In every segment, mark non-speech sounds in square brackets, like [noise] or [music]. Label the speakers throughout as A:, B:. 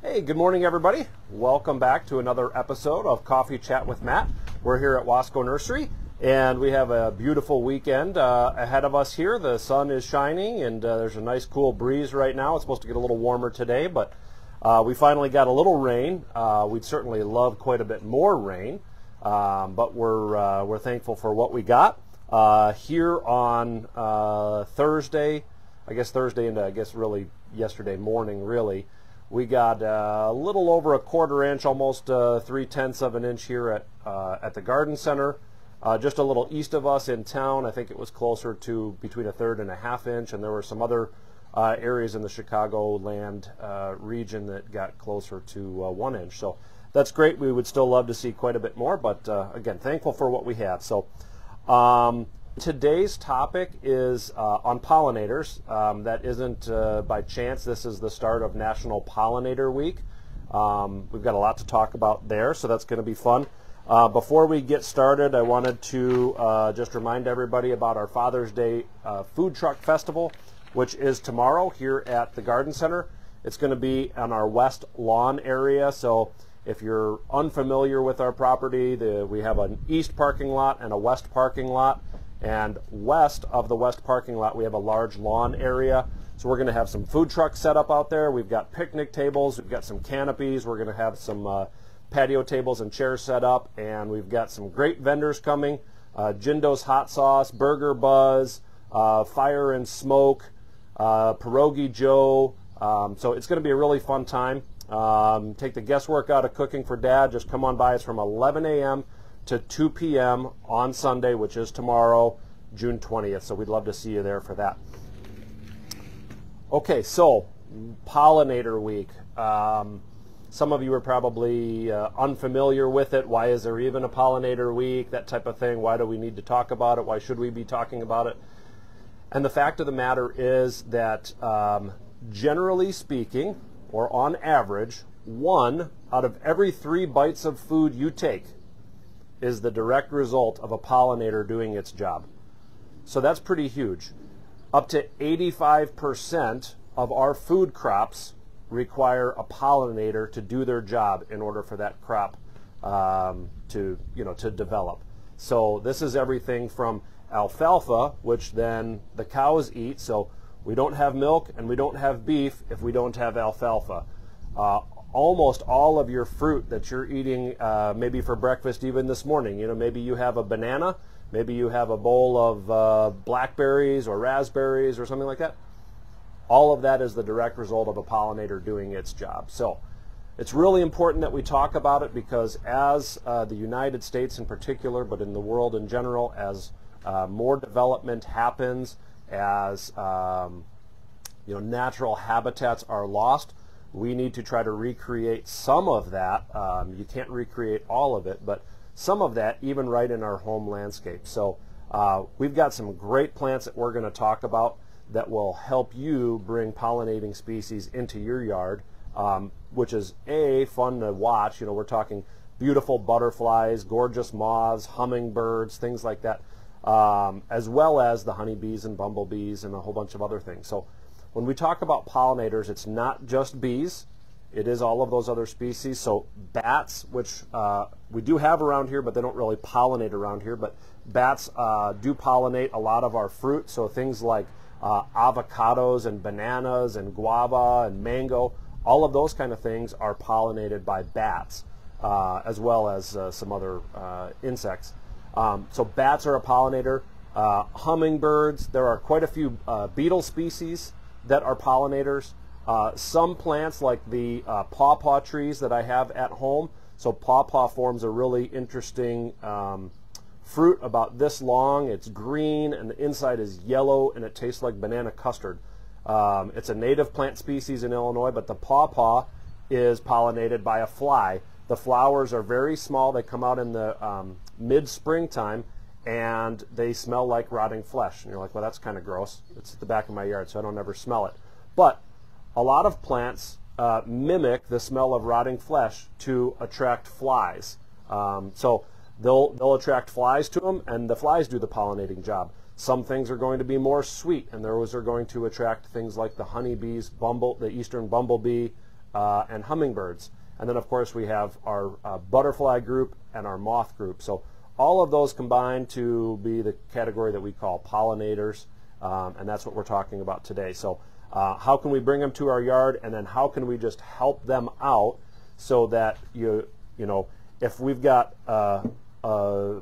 A: Hey, good morning, everybody. Welcome back to another episode of Coffee Chat with Matt. We're here at Wasco Nursery, and we have a beautiful weekend uh, ahead of us here. The sun is shining, and uh, there's a nice cool breeze right now. It's supposed to get a little warmer today, but uh, we finally got a little rain. Uh, we'd certainly love quite a bit more rain, um, but we're uh, we're thankful for what we got uh, here on Thursday. I guess Thursday and I guess really yesterday morning, really. We got uh, a little over a quarter inch, almost uh, three tenths of an inch here at uh, at the garden center. Uh, just a little east of us in town, I think it was closer to between a third and a half inch, and there were some other uh, areas in the Chicagoland uh, region that got closer to one inch. So that's great. We would still love to see quite a bit more, but again, thankful for what we have. So. Um, Today's topic is uh, on pollinators. Um, that isn't uh, by chance. This is the start of National Pollinator Week. Um, we've got a lot to talk about there, so that's going to be fun. Uh, before we get started, I wanted to uh, just remind everybody about our Father's Day uh, Food Truck Festival, which is tomorrow here at the Garden Center. It's going to be on our west lawn area, so if you're unfamiliar with our property, the, we have an east parking lot and a west parking lot. And west of the west parking lot, we have a large lawn area. So we're going to have some food trucks set up out there. We've got picnic tables, we've got some canopies, we're going to have some uh, patio tables and chairs set up, and we've got some great vendors coming. Uh, Jindo's Hot Sauce, Burger Buzz, uh, Fire and Smoke, uh, Pierogi Joe. Um, so it's going to be a really fun time. Um, take the guesswork out of cooking for dad. Just come on by. It's from 11 a.m to 2 p.m. on Sunday, which is tomorrow, June 20th. So we'd love to see you there for that. Okay, so Pollinator Week. Um, some of you are probably uh, unfamiliar with it. Why is there even a Pollinator Week? That type of thing. Why do we need to talk about it? Why should we be talking about it? And the fact of the matter is that, um, generally speaking, or on average, one out of every three bites of food you take is the direct result of a pollinator doing its job. So that's pretty huge. Up to 85% of our food crops require a pollinator to do their job in order for that crop um, to, you know, to develop. So this is everything from alfalfa, which then the cows eat. So we don't have milk and we don't have beef if we don't have alfalfa. Uh, almost all of your fruit that you're eating uh, maybe for breakfast even this morning. You know, maybe you have a banana, maybe you have a bowl of uh, blackberries or raspberries or something like that. All of that is the direct result of a pollinator doing its job. So it's really important that we talk about it because as uh, the United States in particular, but in the world in general, as uh, more development happens, as um, you know, natural habitats are lost, we need to try to recreate some of that. Um, you can't recreate all of it, but some of that even right in our home landscape. So uh, we've got some great plants that we're going to talk about that will help you bring pollinating species into your yard, um, which is a fun to watch. You know, we're talking beautiful butterflies, gorgeous moths, hummingbirds, things like that, um, as well as the honeybees and bumblebees and a whole bunch of other things. So when we talk about pollinators, it's not just bees. It is all of those other species. So bats, which uh, we do have around here, but they don't really pollinate around here. But bats uh, do pollinate a lot of our fruit. So things like uh, avocados and bananas and guava and mango, all of those kind of things are pollinated by bats, uh, as well as uh, some other uh, insects. Um, so bats are a pollinator. hummingbirds, there are quite a few beetle species that are pollinators. Uh, some plants like the uh, pawpaw trees that I have at home. So pawpaw forms a really interesting um, fruit about this long. It's green and the inside is yellow and it tastes like banana custard. Um, it's a native plant species in Illinois, but the pawpaw is pollinated by a fly. The flowers are very small. They come out in the um, mid-springtime and they smell like rotting flesh. And you're like, well, that's kind of gross. It's at the back of my yard, so I don't ever smell it. But a lot of plants uh, mimic the smell of rotting flesh to attract flies. Um, so they'll, they'll attract flies to them, and the flies do the pollinating job. Some things are going to be more sweet, and those are going to attract things like the honeybees, bumble, the eastern bumblebee, uh, and hummingbirds. And then, of course, we have our uh, butterfly group and our moth group. So all of those combine to be the category that we call pollinators, um, and that's what we're talking about today. So uh, how can we bring them to our yard, and then how can we just help them out so that you you know if we've got uh, uh,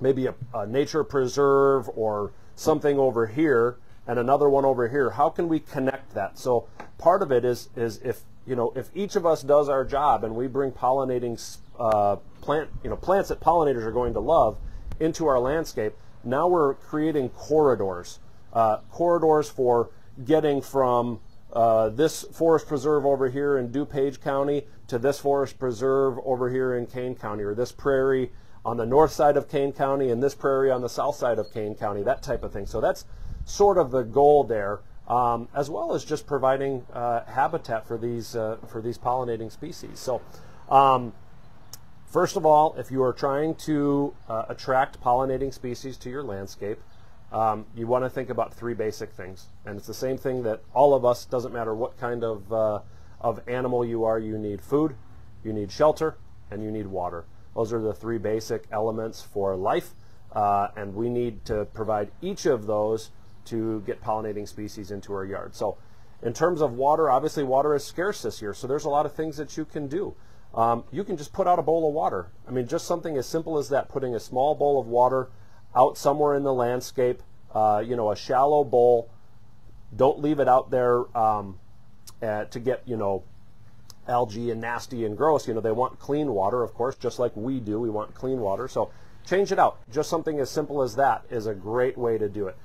A: maybe a, a nature preserve or something over here and another one over here, how can we connect that? So part of it is is if you know if each of us does our job and we bring pollinating uh, plant you know plants that pollinators are going to love into our landscape, now we're creating corridors, uh, corridors for getting from uh, this forest preserve over here in DuPage County to this forest preserve over here in Kane County, or this prairie on the north side of Kane County and this prairie on the south side of Kane County, that type of thing. So that's sort of the goal there, um, as well as just providing uh, habitat for these uh, for these pollinating species. So. Um, First of all, if you are trying to uh, attract pollinating species to your landscape, um, you want to think about three basic things. And it's the same thing that all of us, doesn't matter what kind of, uh, of animal you are, you need food, you need shelter, and you need water. Those are the three basic elements for life, uh, and we need to provide each of those to get pollinating species into our yard. So in terms of water, obviously water is scarce this year, so there's a lot of things that you can do. Um, you can just put out a bowl of water. I mean, just something as simple as that, putting a small bowl of water out somewhere in the landscape, uh, you know, a shallow bowl. Don't leave it out there um, uh, to get, you know, algae and nasty and gross. You know, they want clean water, of course, just like we do. We want clean water. So change it out. Just something as simple as that is a great way to do it.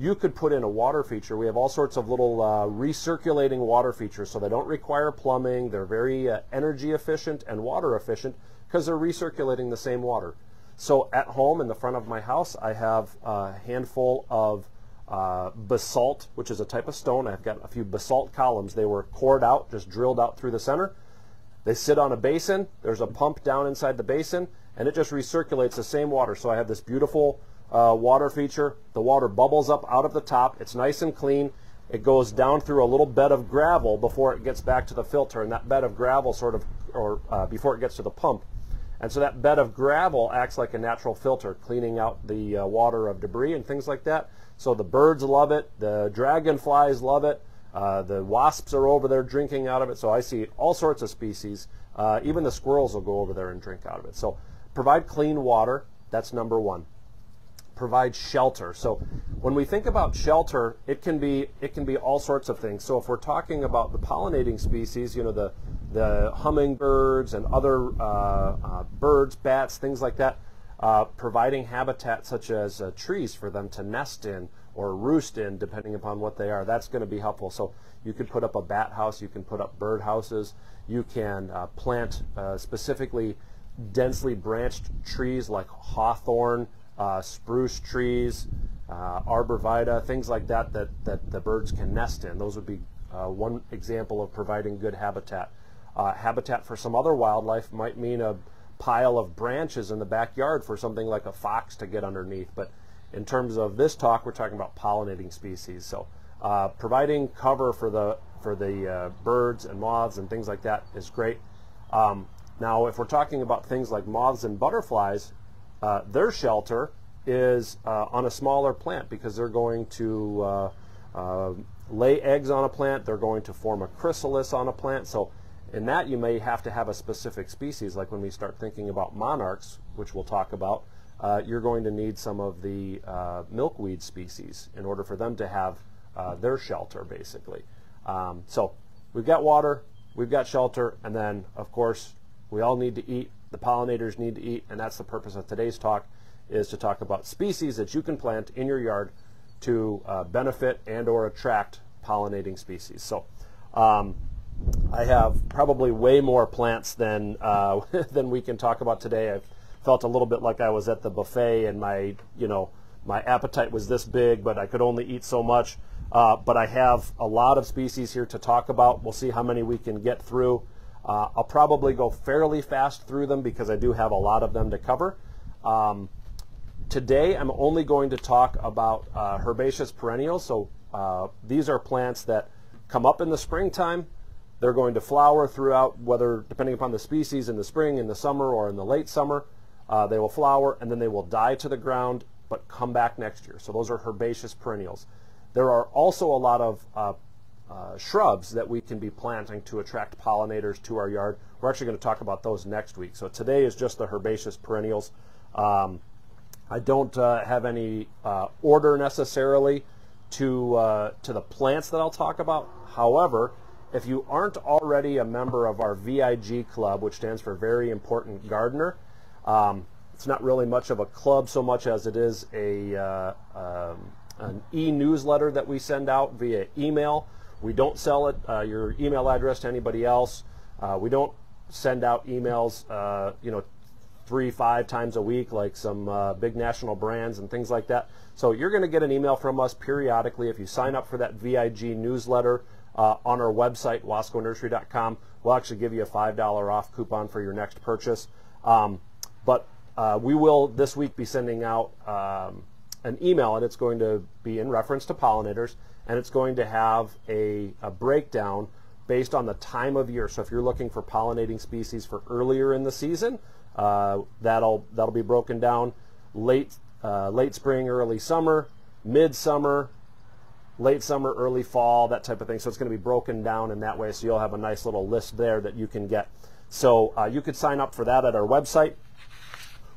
A: You could put in a water feature. We have all sorts of little uh, recirculating water features, so they don't require plumbing. They're very uh, energy efficient and water efficient because they're recirculating the same water. So at home in the front of my house, I have a handful of uh, basalt, which is a type of stone. I've got a few basalt columns. They were cored out, just drilled out through the center. They sit on a basin. There's a pump down inside the basin, and it just recirculates the same water. So I have this beautiful uh, water feature. The water bubbles up out of the top. It's nice and clean. It goes down through a little bed of gravel before it gets back to the filter, and that bed of gravel sort of, or uh, before it gets to the pump, and so that bed of gravel acts like a natural filter, cleaning out the uh, water of debris and things like that. So the birds love it, the dragonflies love it, uh, the wasps are over there drinking out of it. So I see all sorts of species. Uh, even the squirrels will go over there and drink out of it. So provide clean water. That's number one. Provide shelter. So when we think about shelter, it can be it can be all sorts of things. So if we're talking about the pollinating species, you know the the hummingbirds and other uh, uh, birds, bats, things like that, uh, providing habitat such as uh, trees for them to nest in or roost in, depending upon what they are. That's going to be helpful. So you could put up a bat house, you can put up bird houses, you can uh, plant uh, specifically densely branched trees like hawthorn, spruce trees, arborvitae, things like that, that that the birds can nest in. Those would be one example of providing good habitat. Uh, habitat for some other wildlife might mean a pile of branches in the backyard for something like a fox to get underneath. But in terms of this talk, we're talking about pollinating species. So uh, providing cover for the for the uh, birds and moths and things like that is great. Um, now, if we're talking about things like moths and butterflies, uh, their shelter is uh, on a smaller plant because they're going to uh, lay eggs on a plant. They're going to form a chrysalis on a plant. So in that, you may have to have a specific species, like when we start thinking about monarchs, which we'll talk about, uh, you're going to need some of the uh, milkweed species in order for them to have uh, their shelter, basically. Um, so we've got water, we've got shelter, and then, of course, we all need to eat. The pollinators need to eat, and that's the purpose of today's talk, is to talk about species that you can plant in your yard to uh, benefit and or attract pollinating species. So um, I have probably way more plants than uh, [laughs] than we can talk about today. I've felt a little bit like I was at the buffet and my you know my appetite was this big, but I could only eat so much. Uh, but I have a lot of species here to talk about. We'll see how many we can get through. Uh, I'll probably go fairly fast through them because I do have a lot of them to cover. Um, today I'm only going to talk about uh, herbaceous perennials. So uh, these are plants that come up in the springtime They're going to flower throughout, whether depending upon the species in the spring, in the summer, or in the late summer. Uh, they will flower and then they will die to the ground but come back next year. So those are herbaceous perennials. There are also a lot of uh, shrubs that we can be planting to attract pollinators to our yard. We're actually going to talk about those next week. So today is just the herbaceous perennials. Um, I don't uh, have any uh, order necessarily to uh, to the plants that I'll talk about. However, if you aren't already a member of our VIG club, which stands for Very Important Gardener, um, it's not really much of a club so much as it is a uh, um, an e-newsletter that we send out via email. We don't sell it uh, your email address to anybody else. Uh, we don't send out emails, uh, you know, three, five times a week like some uh, big national brands and things like that. So you're going to get an email from us periodically if you sign up for that VIG newsletter uh, on our website, wasconursery.com. We'll actually give you a $5 off coupon for your next purchase. Um, but uh, we will this week be sending out um, an email, and it's going to be in reference to pollinators, and it's going to have a, a breakdown based on the time of year. So if you're looking for pollinating species for earlier in the season, uh, that'll that'll be broken down late uh, late spring, early summer, midsummer, late summer, early fall, that type of thing. So it's going to be broken down in that way. So you'll have a nice little list there that you can get. So uh, you could sign up for that at our website.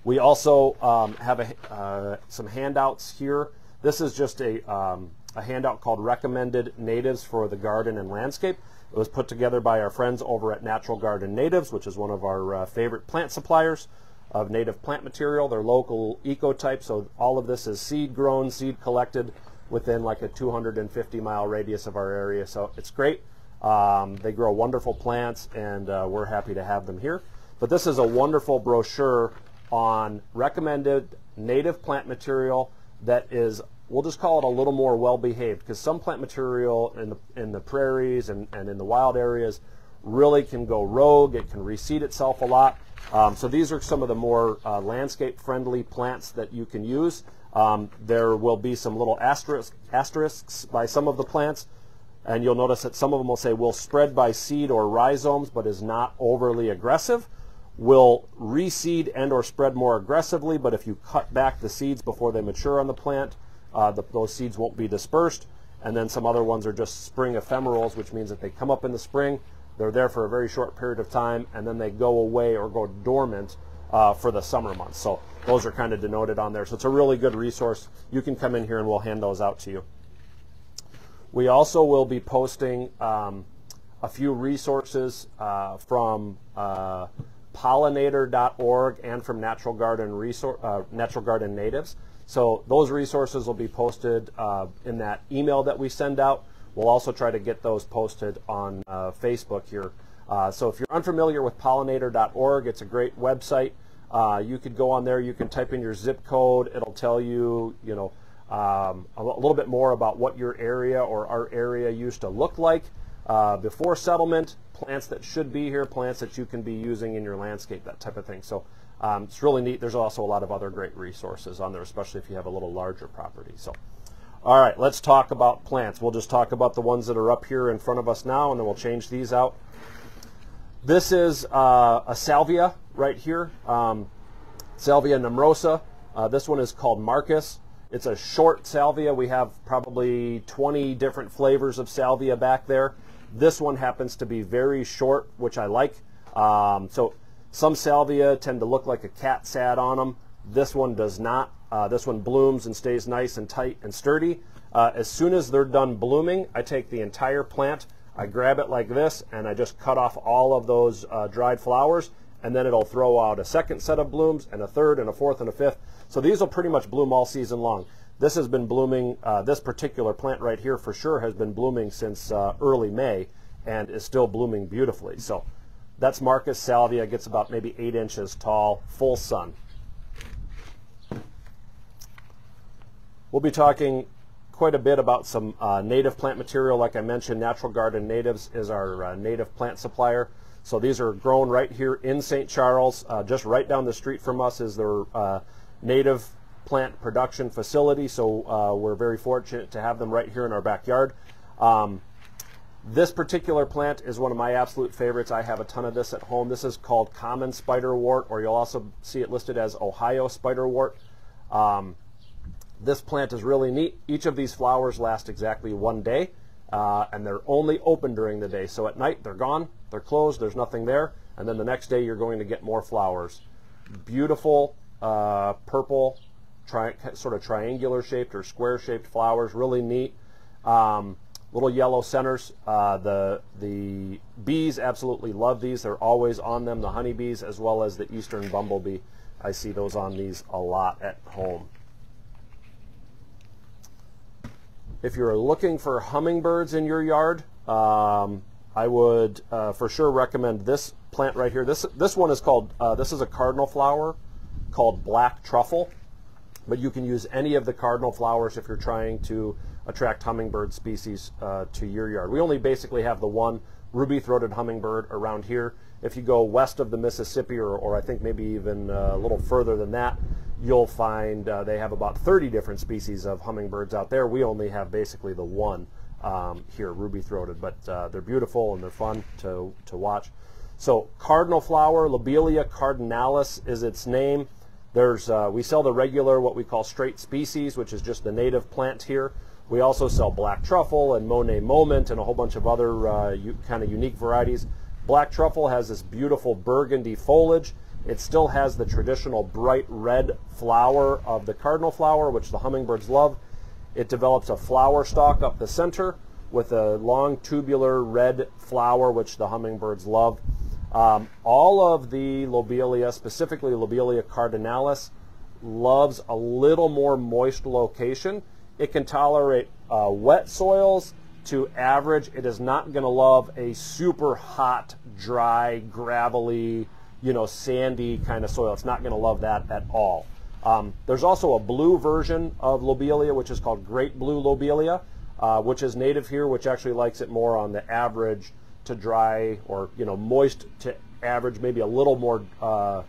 A: We also um, have a, uh, some handouts here. This is just a, um, a handout called Recommended Natives for the Garden and Landscape. It was put together by our friends over at Natural Garden Natives, which is one of our uh, favorite plant suppliers of native plant material. They're local ecotype, so all of this is seed grown, seed collected within like a 250 mile radius of our area. So it's great. Um, they grow wonderful plants, and uh, we're happy to have them here. But this is a wonderful brochure on recommended native plant material that is we'll just call it a little more well behaved because some plant material in the in the prairies and, and in the wild areas really can go rogue. It can reseed itself a lot. Um, so these are some of the more uh, landscape friendly plants that you can use. Um, there will be some little asterisk, asterisks by some of the plants, and you'll notice that some of them will say will spread by seed or rhizomes, but is not overly aggressive. Will reseed and or spread more aggressively, but if you cut back the seeds before they mature on the plant, uh, the, those seeds won't be dispersed. And then some other ones are just spring ephemerals, which means that they come up in the spring, they're there for a very short period of time, and then they go away or go dormant uh, for the summer months. So those are kind of denoted on there. So it's a really good resource. You can come in here and we'll hand those out to you. We also will be posting um, a few resources uh, from uh, pollinator.org and from Natural Garden, Resor- uh, Natural Garden Natives. So those resources will be posted uh, in that email that we send out. We'll also try to get those posted on uh, Facebook here. Uh, so if you're unfamiliar with pollinator.org, it's a great website. Uh, you could go on there. You can type in your zip code. It'll tell you, you know, um, a little bit more about what your area or our area used to look like uh, before settlement, plants that should be here, plants that you can be using in your landscape, that type of thing. So um, it's really neat. There's also a lot of other great resources on there, especially if you have a little larger property. So, all right, let's talk about plants. We'll just talk about the ones that are up here in front of us now, and then we'll change these out. This is uh, a salvia right here, um, Salvia nemorosa. Uh, this one is called Marcus. It's a short salvia. We have probably 20 different flavors of salvia back there. This one happens to be very short, which I like. Um, so some salvia tend to look like a cat sat on them. This one does not. Uh, this one blooms and stays nice and tight and sturdy. Uh, as soon as they're done blooming, I take the entire plant, I grab it like this, and I just cut off all of those uh, dried flowers, and then it'll throw out a second set of blooms, and a third, and a fourth, and a fifth. So these will pretty much bloom all season long. This has been blooming, uh, this particular plant right here for sure has been blooming since uh, early May and is still blooming beautifully. So that's Marcus salvia, gets about maybe eight inches tall, full sun. We'll be talking quite a bit about some uh, native plant material. Like I mentioned, Natural Garden Natives is our uh, native plant supplier. So these are grown right here in St. Charles. Uh, just right down the street from us is their uh, native plant production facility. So uh, we're very fortunate to have them right here in our backyard. Um, This particular plant is one of my absolute favorites. I have a ton of this at home. This is called common spiderwort, or you'll also see it listed as Ohio spiderwort. Um, this plant is really neat. Each of these flowers last exactly one day, uh, and they're only open during the day. So at night, they're gone, they're closed, there's nothing there, and then the next day, you're going to get more flowers. Beautiful uh, purple, sort of triangular shaped or square shaped flowers, really neat. Um, little yellow centers. Uh, the the bees absolutely love these. They're always on them. The honeybees as well as the eastern bumblebee. I see those on these a lot at home. If you're looking for hummingbirds in your yard, um, I would uh, for sure recommend this plant right here. This this one is called uh, this is a cardinal flower called black truffle, but you can use any of the cardinal flowers if you're trying to attract hummingbird species uh, to your yard. We only basically have the one ruby-throated hummingbird around here. If you go west of the Mississippi, or, or I think maybe even uh, a little further than that, you'll find uh, they have about 30 different species of hummingbirds out there. We only have basically the one um, here, ruby-throated, but uh, they're beautiful and they're fun to, to watch. So cardinal flower, Lobelia cardinalis is its name. There's, uh, we sell the regular, what we call straight species, which is just the native plant here. We also sell black truffle and Monet Moment and a whole bunch of other uh, kind of unique varieties. Black truffle has this beautiful burgundy foliage. It still has the traditional bright red flower of the cardinal flower, which the hummingbirds love. It develops a flower stalk up the center with a long tubular red flower, which the hummingbirds love. Um, all of the lobelia, specifically lobelia cardinalis, loves a little more moist location it can tolerate uh, wet soils to average. It is not going to love a super hot, dry, gravelly, you know, sandy kind of soil. It's not going to love that at all. Um, there's also a blue version of lobelia, which is called great blue lobelia, uh, which is native here, which actually likes it more on the average to dry or you know moist to average, maybe a little more uh,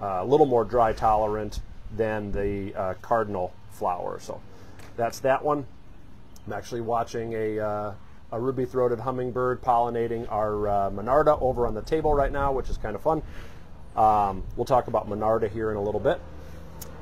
A: a uh, little more dry tolerant than the uh, cardinal flower. So that's that one. I'm actually watching a, uh, a ruby-throated hummingbird pollinating our uh, Monarda over on the table right now, which is kind of fun. Um, we'll talk about Monarda here in a little bit.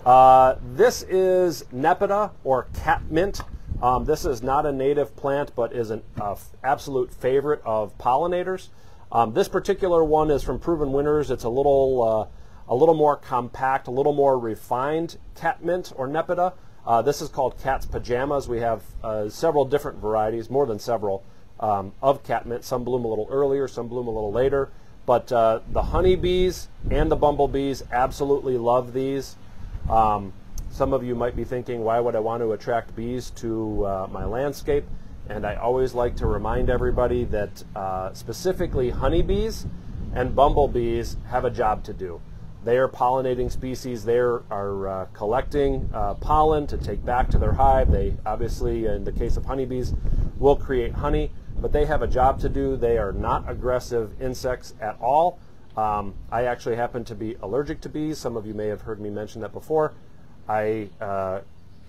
A: Uh, this is Nepeta or catmint. Um, this is not a native plant, but is an uh, absolute favorite of pollinators. Um, this particular one is from Proven Winners. It's a little, uh, a little more compact, a little more refined catmint or Nepeta. Uh, this is called Cat's Pajamas. We have uh, several different varieties, more than several, um, of catmint. Some bloom a little earlier, some bloom a little later. But uh, the honeybees and the bumblebees absolutely love these. Um, some of you might be thinking, why would I want to attract bees to uh, my landscape? And I always like to remind everybody that uh, specifically honeybees and bumblebees have a job to do. They are pollinating species. They are, uh, collecting uh, pollen to take back to their hive. They obviously, in the case of honeybees, will create honey, but they have a job to do. They are not aggressive insects at all. Um, I actually happen to be allergic to bees. Some of you may have heard me mention that before. I uh,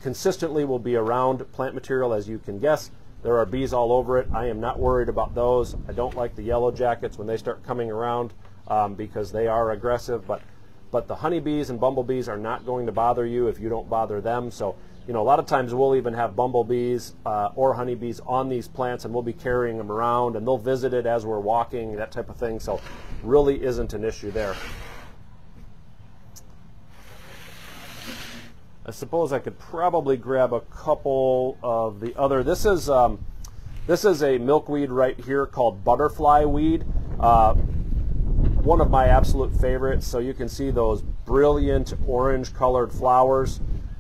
A: consistently will be around plant material, as you can guess. There are bees all over it. I am not worried about those. I don't like the yellow jackets when they start coming around um, because they are aggressive, but but the honeybees and bumblebees are not going to bother you if you don't bother them. So, you know, a lot of times we'll even have bumblebees uh, or honeybees on these plants and we'll be carrying them around and they'll visit it as we're walking, that type of thing. So, really isn't an issue there. I suppose I could probably grab a couple of the other. This is um, this is a milkweed right here called butterfly weed. Uh, one of my absolute favorites. So you can see those brilliant orange colored flowers.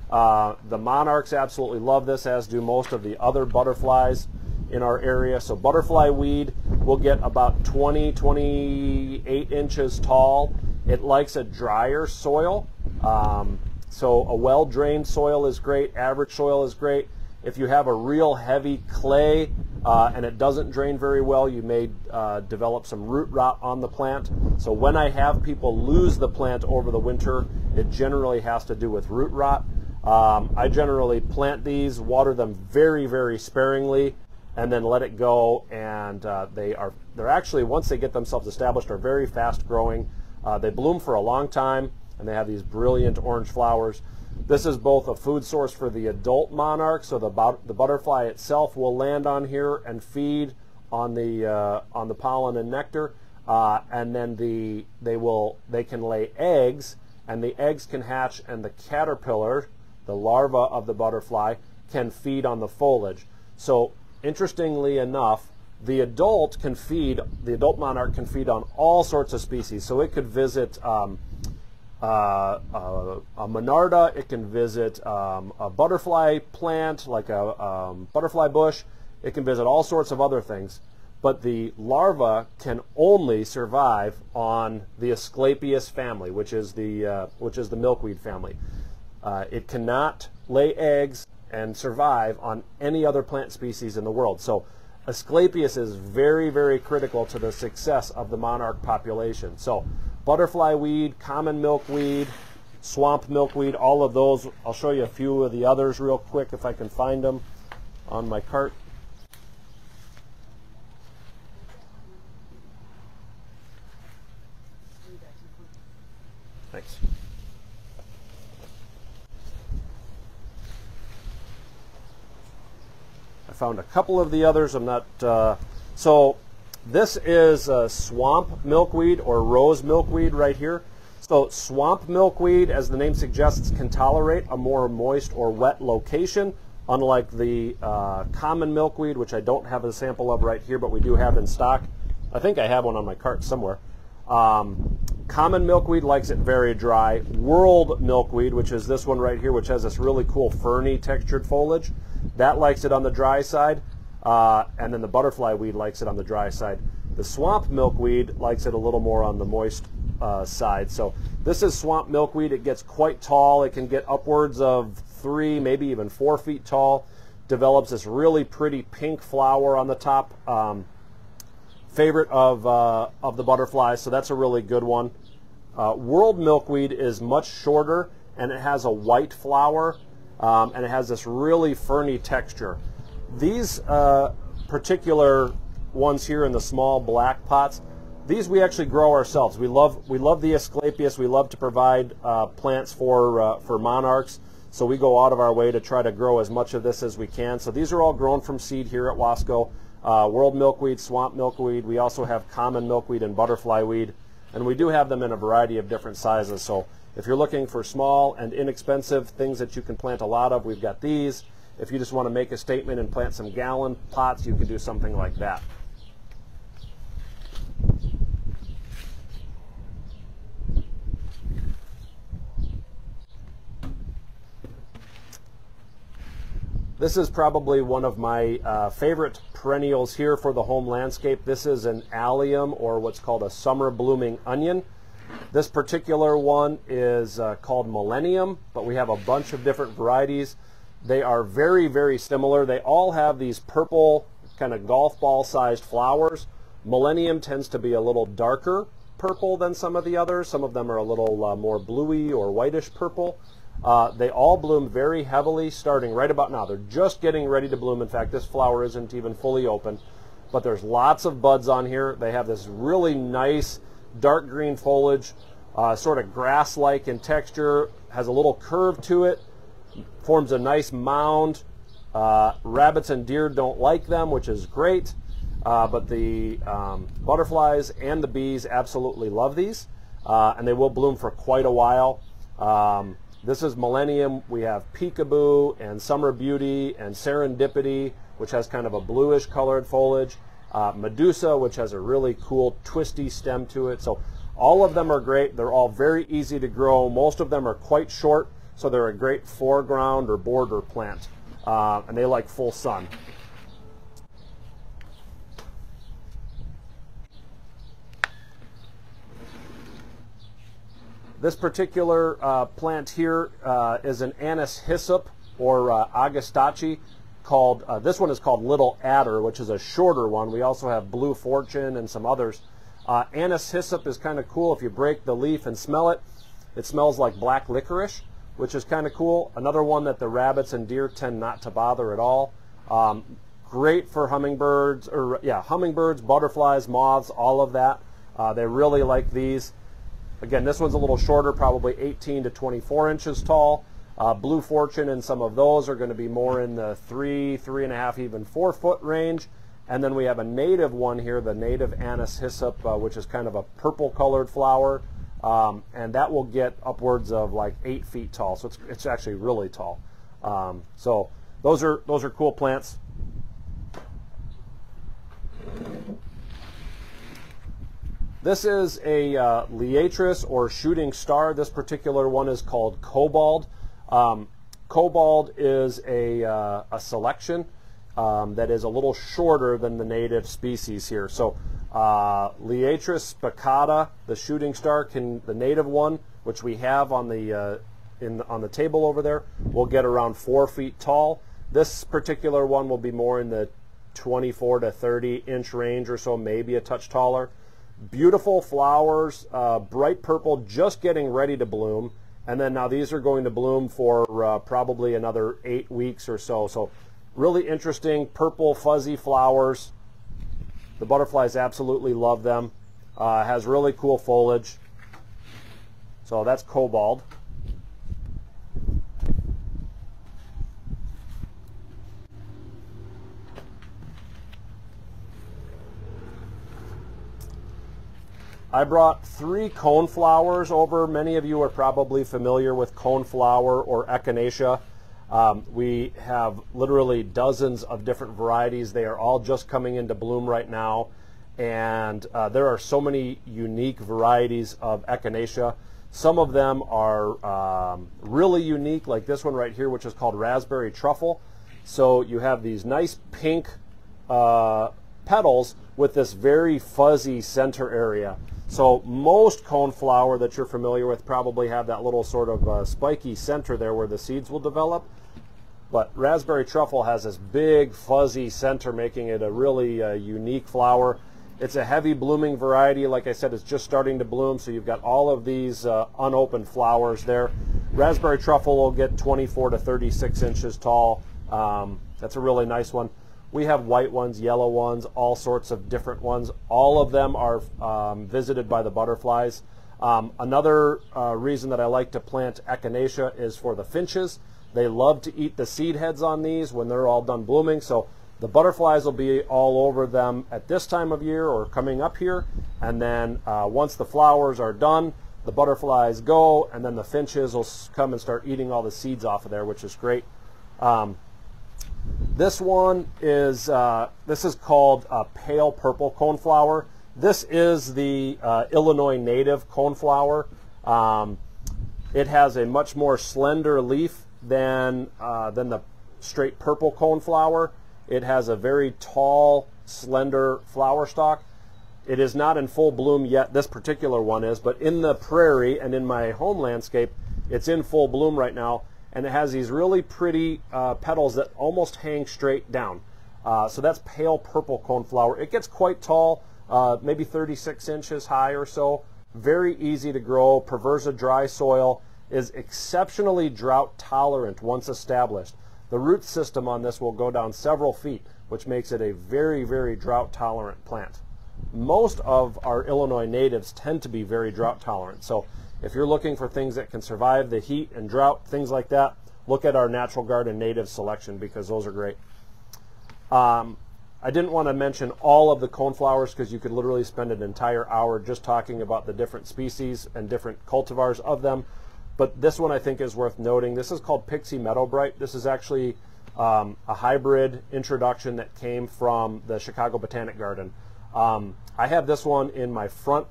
A: Uh, the monarchs absolutely love this, as do most of the other butterflies in our area. So butterfly weed will get about 20, 28 inches tall. It likes a drier soil. Um, so a well-drained soil is great. Average soil is great. If you have a real heavy clay uh, and it doesn't drain very well, you may uh, develop some root rot on the plant. So when I have people lose the plant over the winter, it generally has to do with root rot. Um, I generally plant these, water them very, very sparingly, and then let it go. And uh, they are they're actually once they get themselves established are very fast growing. Uh, they bloom for a long time, and they have these brilliant orange flowers. This is both a food source for the adult monarch, so the, the butterfly itself will land on here and feed on the uh, on the pollen and nectar, uh, and then the they will they can lay eggs, and the eggs can hatch, and the caterpillar, the larva of the butterfly, can feed on the foliage. So interestingly enough, the adult can feed the adult monarch can feed on all sorts of species. So it could visit. Um, uh, uh, a monarda. It can visit um, a butterfly plant, like a um, butterfly bush. It can visit all sorts of other things. But the larva can only survive on the Asclepias family, which is the uh, which is the milkweed family. Uh, it cannot lay eggs and survive on any other plant species in the world. So Asclepias is very, very critical to the success of the monarch population. So butterfly weed, common milkweed, swamp milkweed, all of those. I'll show you a few of the others real quick if I can find them on my cart. Thanks. I found a couple of the others. I'm not uh, so this is swamp milkweed or rose milkweed right here. So swamp milkweed, as the name suggests, can tolerate a more moist or wet location, unlike the uh, common milkweed, which I don't have a sample of right here, but we do have in stock. I think I have one on my cart somewhere. Um, common milkweed likes it very dry. Whorled milkweed, which is this one right here, which has this really cool ferny textured foliage, that likes it on the dry side. Uh, and then the butterfly weed likes it on the dry side. The swamp milkweed likes it a little more on the moist uh, side. So this is swamp milkweed. It gets quite tall. It can get upwards of three, maybe even four feet tall. Develops this really pretty pink flower on the top. Um, favorite of, uh, of the butterflies, so that's a really good one. Uh, whorled milkweed is much shorter and it has a white flower um, and it has this really ferny texture. These uh, particular ones here in the small black pots, these we actually grow ourselves. We love we love the Asclepias. We love to provide uh, plants for uh, for monarchs. So we go out of our way to try to grow as much of this as we can. So these are all grown from seed here at Wasco. Uh, whorled milkweed, swamp milkweed. We also have common milkweed and butterfly weed. And we do have them in a variety of different sizes. So if you're looking for small and inexpensive things that you can plant a lot of, we've got these. If you just want to make a statement and plant some gallon pots, you can do something like that. This is probably one of my uh, favorite perennials here for the home landscape. This is an allium or what's called a summer blooming onion. This particular one is uh, called Millennium, but we have a bunch of different varieties. They are very, very similar. They all have these purple, kind of golf ball sized flowers. Millennium tends to be a little darker purple than some of the others. Some of them are a little uh, more bluey or whitish purple. Uh, they all bloom very heavily starting right about now. They're just getting ready to bloom. In fact, this flower isn't even fully open, but there's lots of buds on here. They have this really nice dark green foliage, uh, sort of grass-like in texture, has a little curve to it forms a nice mound. Uh, rabbits and deer don't like them, which is great, uh, but the um, butterflies and the bees absolutely love these, uh, and they will bloom for quite a while. Um, this is Millennium. We have Peekaboo and Summer Beauty and Serendipity, which has kind of a bluish colored foliage. Uh, Medusa, which has a really cool twisty stem to it. So all of them are great. They're all very easy to grow. Most of them are quite short. So they're a great foreground or border plant, uh, and they like full sun. This particular uh, plant here uh, is an anise hyssop or uh, Agastache called, uh, this one is called Little Adder, which is a shorter one. We also have Blue Fortune and some others. Uh, anise hyssop is kind of cool. If you break the leaf and smell it, it smells like black licorice which is kind of cool. Another one that the rabbits and deer tend not to bother at all. Um, great for hummingbirds, or yeah, hummingbirds, butterflies, moths, all of that. Uh, they really like these. Again, this one's a little shorter, probably 18 to 24 inches tall. Uh, Blue Fortune and some of those are going to be more in the three, three and a half, even four foot range. And then we have a native one here, the native anise hyssop, uh, which is kind of a purple colored flower. Um, and that will get upwards of like eight feet tall. So it's, it's actually really tall. Um, so those are, those are cool plants. This is a uh, Liatris or shooting star. This particular one is called Cobalt. Um, Cobalt is a, uh, a selection um, that is a little shorter than the native species here. So uh, Liatris spicata, the shooting star, can the native one, which we have on the uh, in on the table over there, will get around four feet tall. This particular one will be more in the 24 to 30 inch range or so, maybe a touch taller. Beautiful flowers, uh, bright purple, just getting ready to bloom. And then now these are going to bloom for uh, probably another eight weeks or so. So really interesting purple fuzzy flowers. The butterflies absolutely love them. Uh, has really cool foliage. So that's cobalt. I brought three cone flowers over. Many of you are probably familiar with cone flower or echinacea. Um, we have literally dozens of different varieties. They are all just coming into bloom right now. And uh, there are so many unique varieties of echinacea. Some of them are um, really unique, like this one right here, which is called raspberry truffle. So you have these nice pink uh, petals with this very fuzzy center area. So most cone flower that you're familiar with probably have that little sort of uh, spiky center there where the seeds will develop. But raspberry truffle has this big fuzzy center making it a really uh, unique flower. It's a heavy blooming variety. Like I said, it's just starting to bloom. So you've got all of these uh, unopened flowers there. Raspberry truffle will get 24 to 36 inches tall. Um, that's a really nice one. We have white ones, yellow ones, all sorts of different ones. All of them are um, visited by the butterflies. Um, another uh, reason that I like to plant echinacea is for the finches. They love to eat the seed heads on these when they're all done blooming. So the butterflies will be all over them at this time of year or coming up here. And then uh, once the flowers are done, the butterflies go, and then the finches will come and start eating all the seeds off of there, which is great. Um, this one is uh, this is called a pale purple coneflower. This is the uh, Illinois native coneflower. Um, it has a much more slender leaf than uh, than the straight purple coneflower. It has a very tall, slender flower stalk. It is not in full bloom yet. This particular one is, but in the prairie and in my home landscape, it's in full bloom right now and it has these really pretty uh, petals that almost hang straight down. Uh, so that's pale purple coneflower. It gets quite tall, uh, maybe 36 inches high or so. Very easy to grow, Perversa dry soil, is exceptionally drought tolerant once established. The root system on this will go down several feet, which makes it a very, very drought tolerant plant. Most of our Illinois natives tend to be very drought tolerant. So if you're looking for things that can survive the heat and drought, things like that, look at our Natural Garden Native selection because those are great. Um, I didn't want to mention all of the coneflowers because you could literally spend an entire hour just talking about the different species and different cultivars of them. But this one I think is worth noting. This is called Pixie Meadowbrite. This is actually um, a hybrid introduction that came from the Chicago Botanic Garden. Um, I have this one in my front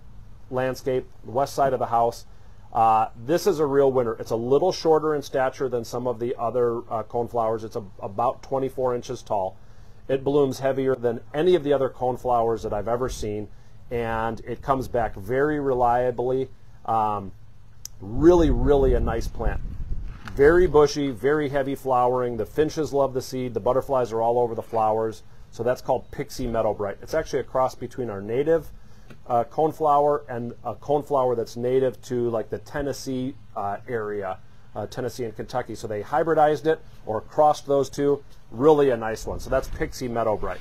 A: landscape, the west side of the house. Uh, this is a real winner. It's a little shorter in stature than some of the other uh, coneflowers. It's a, about 24 inches tall. It blooms heavier than any of the other coneflowers that I've ever seen, and it comes back very reliably. Um, really, really a nice plant. Very bushy, very heavy flowering. The finches love the seed. The butterflies are all over the flowers. So that's called Pixie Meadowbrite. It's actually a cross between our native uh, coneflower and a coneflower that's native to like the Tennessee uh, area uh, Tennessee and Kentucky. So they hybridized it or crossed those two. Really a nice one. So that's Pixie Meadowbrite.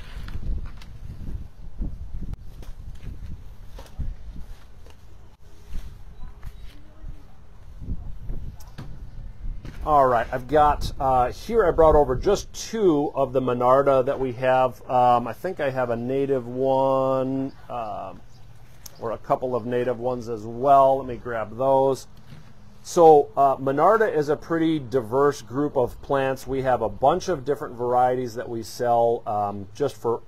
A: All right, I've got uh, here. I brought over just two of the Monarda that we have. Um, I think I have a native one um, or a couple of native ones as well. Let me grab those. So uh, Monarda is a pretty diverse group of plants. We have a bunch of different varieties that we sell um, just for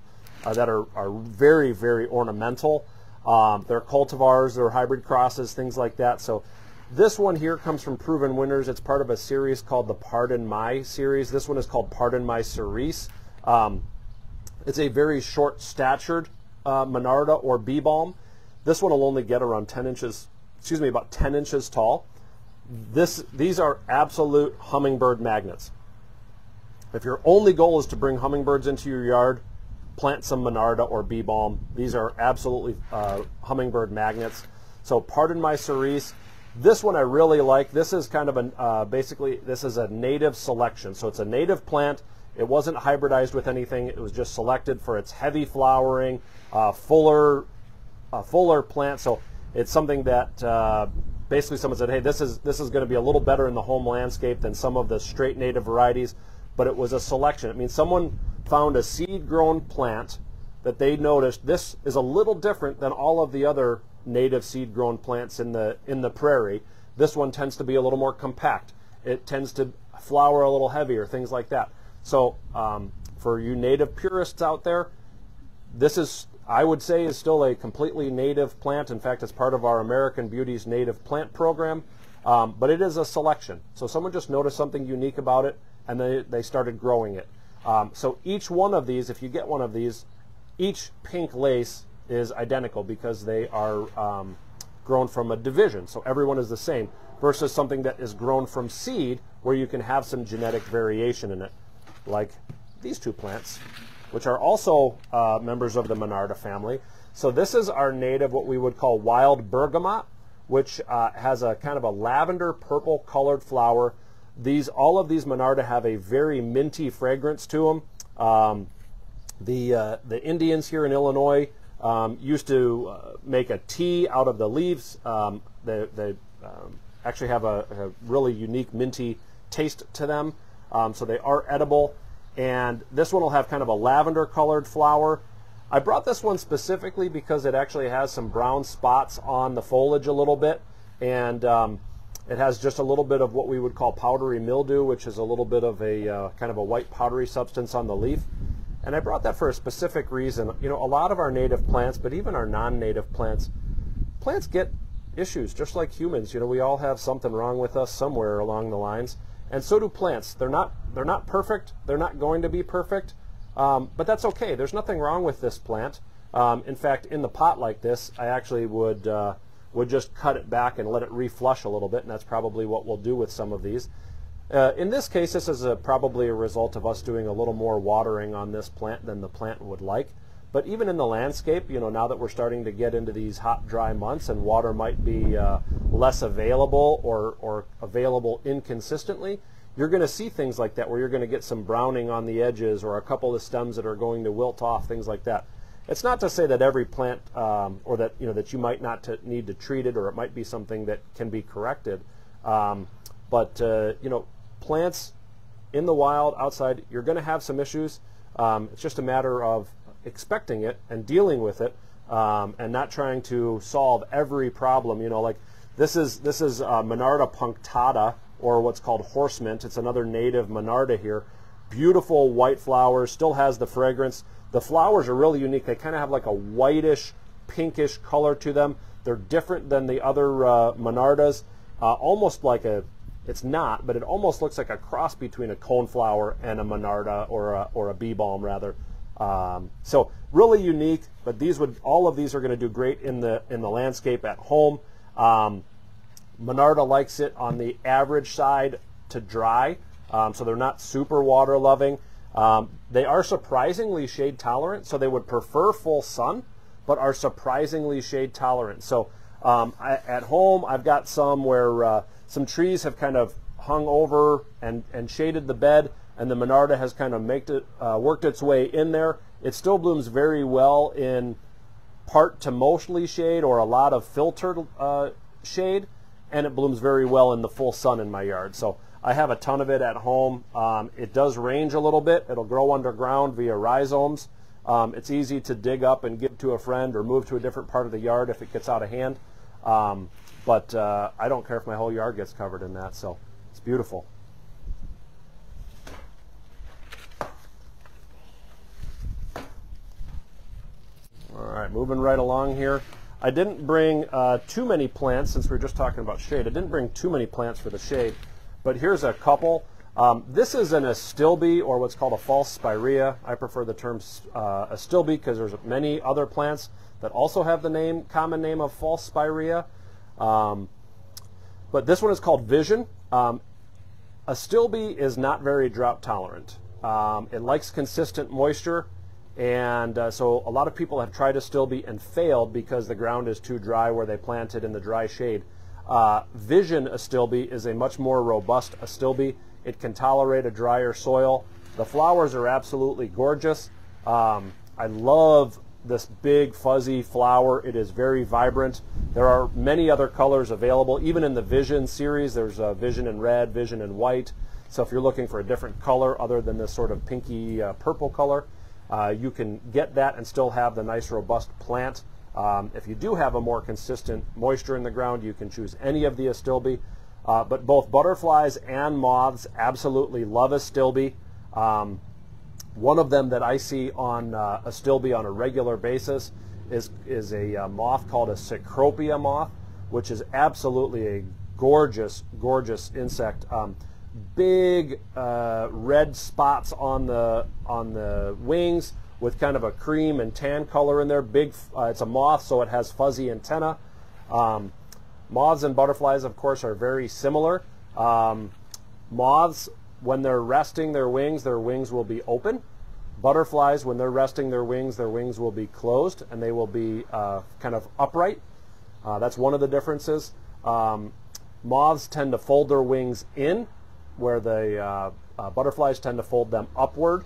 A: uh, that are, are very very ornamental. Um, they're cultivars, they're hybrid crosses, things like that. So this one here comes from Proven Winners. It's part of a series called the Pardon My series. This one is called Pardon My Cerise. Um, it's a very short statured uh, Monarda or bee balm. This one will only get around 10 inches, excuse me, about 10 inches tall. This, these are absolute hummingbird magnets. If your only goal is to bring hummingbirds into your yard, plant some Monarda or bee balm. These are absolutely uh, hummingbird magnets. So pardon my cerise. This one I really like. This is kind of a uh, basically this is a native selection. So it's a native plant. It wasn't hybridized with anything. It was just selected for its heavy flowering, uh, fuller, uh, fuller plant. So it's something that uh, basically someone said, hey, this is this is going to be a little better in the home landscape than some of the straight native varieties. But it was a selection. It means someone found a seed-grown plant that they noticed this is a little different than all of the other native seed grown plants in the in the prairie. This one tends to be a little more compact. It tends to flower a little heavier, things like that. So um, for you native purists out there, this is I would say is still a completely native plant. In fact, it's part of our American Beauties native plant program. Um, but it is a selection. So someone just noticed something unique about it, and they, they started growing it. Um, so each one of these, if you get one of these, each pink lace is identical because they are um, grown from a division. So everyone is the same versus something that is grown from seed where you can have some genetic variation in it, like these two plants, which are also uh, members of the Monarda family. So this is our native, what we would call wild bergamot, which uh, has a kind of a lavender purple colored flower. These, all of these Monarda have a very minty fragrance to them. Um, the, uh, the Indians here in Illinois um, used to uh, make a tea out of the leaves. Um, they, they um, actually have a, a, really unique minty taste to them, um, so they are edible. And this one will have kind of a lavender colored flower. I brought this one specifically because it actually has some brown spots on the foliage a little bit, and um, it has just a little bit of what we would call powdery mildew, which is a little bit of a uh, kind of a white powdery substance on the leaf. And I brought that for a specific reason. You know, a lot of our native plants, but even our non-native plants, plants get issues just like humans. You know, we all have something wrong with us somewhere along the lines, and so do plants. They're not they're not perfect. They're not going to be perfect, um, but that's okay. There's nothing wrong with this plant. Um, in fact, in the pot like this, I actually would uh, would just cut it back and let it reflush a little bit, and that's probably what we'll do with some of these. Uh, in this case, this is a, probably a result of us doing a little more watering on this plant than the plant would like. But even in the landscape, you know, now that we're starting to get into these hot, dry months and water might be uh, less available or, or available inconsistently, you're going to see things like that where you're going to get some browning on the edges or a couple of stems that are going to wilt off, things like that. It's not to say that every plant um, or that, you know, that you might not need to treat it or it might be something that can be corrected. Um, but, uh, you know, plants in the wild, outside, you're going to have some issues. Um, it's just a matter of expecting it and dealing with it, um, and not trying to solve every problem. You know, like this is this is uh, Monarda punctata, or what's called horse mint. It's another native Monarda here. Beautiful white flowers, still has the fragrance. The flowers are really unique. They kind of have like a whitish, pinkish color to them. They're different than the other uh, Monardas, uh, almost like a it's not, but it almost looks like a cross between a coneflower and a monarda or a, or a bee balm rather. Um, so really unique, but these would all of these are going to do great in the in the landscape at home. Um, monarda likes it on the average side to dry, um, so they're not super water loving. Um, they are surprisingly shade tolerant, so they would prefer full sun, but are surprisingly shade tolerant. So um, I, at home, I've got some where uh, some trees have kind of hung over and, and shaded the bed, and the Monarda has kind of it, uh, worked its way in there. It still blooms very well in part to mostly shade or a lot of filtered uh, shade, and it blooms very well in the full sun in my yard. So I have a ton of it at home. Um, it does range a little bit. It'll grow underground via rhizomes. Um, it's easy to dig up and give to a friend or move to a different part of the yard if it gets out of hand. Um, but uh, I don't care if my whole yard gets covered in that, so it's beautiful. All right, moving right along here. I didn't bring uh, too many plants since we are just talking about shade. I didn't bring too many plants for the shade, but here's a couple. Um, this is an astilbe or what's called a false spirea. I prefer the term uh, astilbe because there's many other plants that also have the name common name of false spirea. Um, but this one is called Vision. Um, astilbe is not very drought tolerant. Um, it likes consistent moisture, and uh, so a lot of people have tried to astilbe and failed because the ground is too dry where they planted in the dry shade. Uh, Vision astilbe is a much more robust astilbe. It can tolerate a drier soil. The flowers are absolutely gorgeous. Um, I love this big fuzzy flower. It is very vibrant. There are many other colors available. Even in the Vision series, there's Vision in red, Vision in white. So if you're looking for a different color other than this sort of pinky uh, purple color, uh, you can get that and still have the nice robust plant. Um, if you do have a more consistent moisture in the ground, you can choose any of the astilbe. Uh, but both butterflies and moths absolutely love astilbe. Um, one of them that I see on uh, astilbe on a regular basis is, is a uh, moth called a Cecropia moth, which is absolutely a gorgeous, gorgeous insect. Um, big uh, red spots on the on the wings with kind of a cream and tan color in there. Big, uh, it's a moth, so it has fuzzy antenna. Um, moths and butterflies, of course, are very similar. Um, moths, when they're resting their wings, their wings will be open. Butterflies, when they're resting their wings, their wings will be closed and they will be uh, kind of upright. Uh, that's one of the differences. Um, moths tend to fold their wings in where the uh, uh, butterflies tend to fold them upward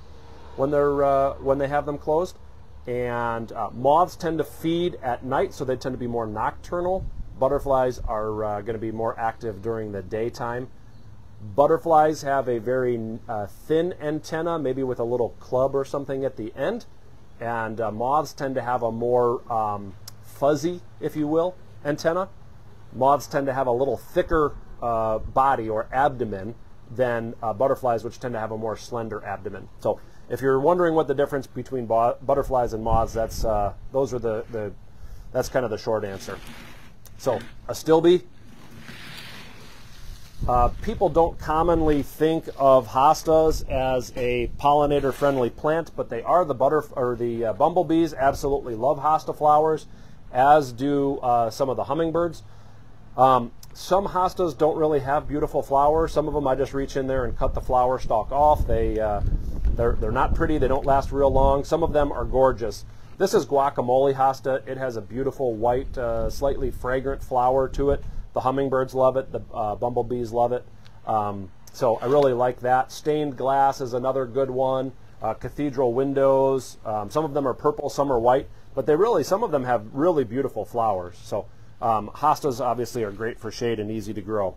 A: when they're uh, when they have them closed. And uh, moths tend to feed at night, so they tend to be more nocturnal. Butterflies are uh, going to be more active during the daytime. Butterflies have a very uh, thin antenna, maybe with a little club or something at the end. And moths tend to have a more um, fuzzy, if you will, antenna. Moths tend to have a little thicker body or abdomen than uh, butterflies, which tend to have a more slender abdomen. So if you're wondering what the difference between butterflies and moths, that's uh, those are the, the that's kind of the short answer. So a astilbe. Uh, people don't commonly think of hostas as a pollinator-friendly plant, but they are. The butter or the uh, bumblebees absolutely love hosta flowers, as do uh, some of the hummingbirds. Um, some hostas don't really have beautiful flowers. Some of them I just reach in there and cut the flower stalk off. They, uh, they're, they're not pretty. They don't last real long. Some of them are gorgeous. This is guacamole hosta. It has a beautiful white, uh, slightly fragrant flower to it. The hummingbirds love it. The uh, bumblebees love it. Um, so I really like that. Stained glass is another good one. Uh, cathedral windows. Um, some of them are purple, some are white, but they really, some of them have really beautiful flowers. So um, hostas obviously are great for shade and easy to grow.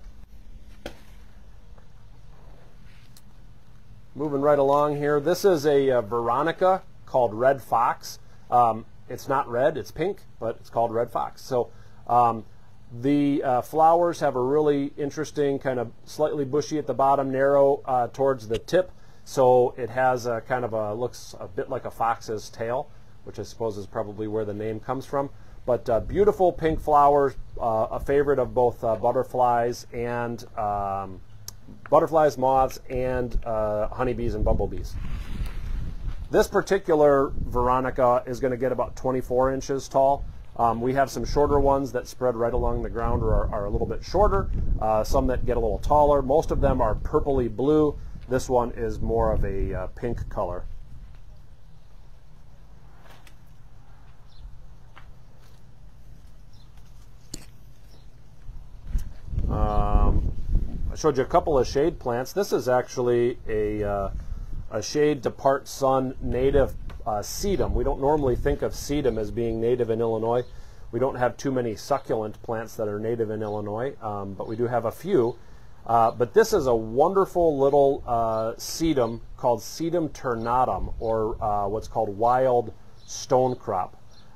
A: Moving right along here, this is a, a uh, Veronica called Red Fox. Um, it's not red, it's pink, but it's called Red Fox. So um, the uh, flowers have a really interesting kind of slightly bushy at the bottom, narrow uh, towards the tip. So it has a kind of a, looks a bit like a fox's tail, which I suppose is probably where the name comes from. But uh, beautiful pink flowers, uh, a favorite of both uh, butterflies and um, butterflies, moths, and uh, honeybees and bumblebees. This particular Veronica is going to get about 24 inches tall. Um, we have some shorter ones that spread right along the ground or are, are a little bit shorter, uh, some that get a little taller. Most of them are purpley blue. This one is more of a uh, pink color. Showed you a couple of shade plants. This is actually a, uh, a shade to part sun native uh, sedum. We don't normally think of sedum as being native in Illinois. We don't have too many succulent plants that are native in Illinois, um, but we do have a few. Uh, but this is a wonderful little uh, sedum called Sedum ternatum, or uh, what's called wild stonecrop.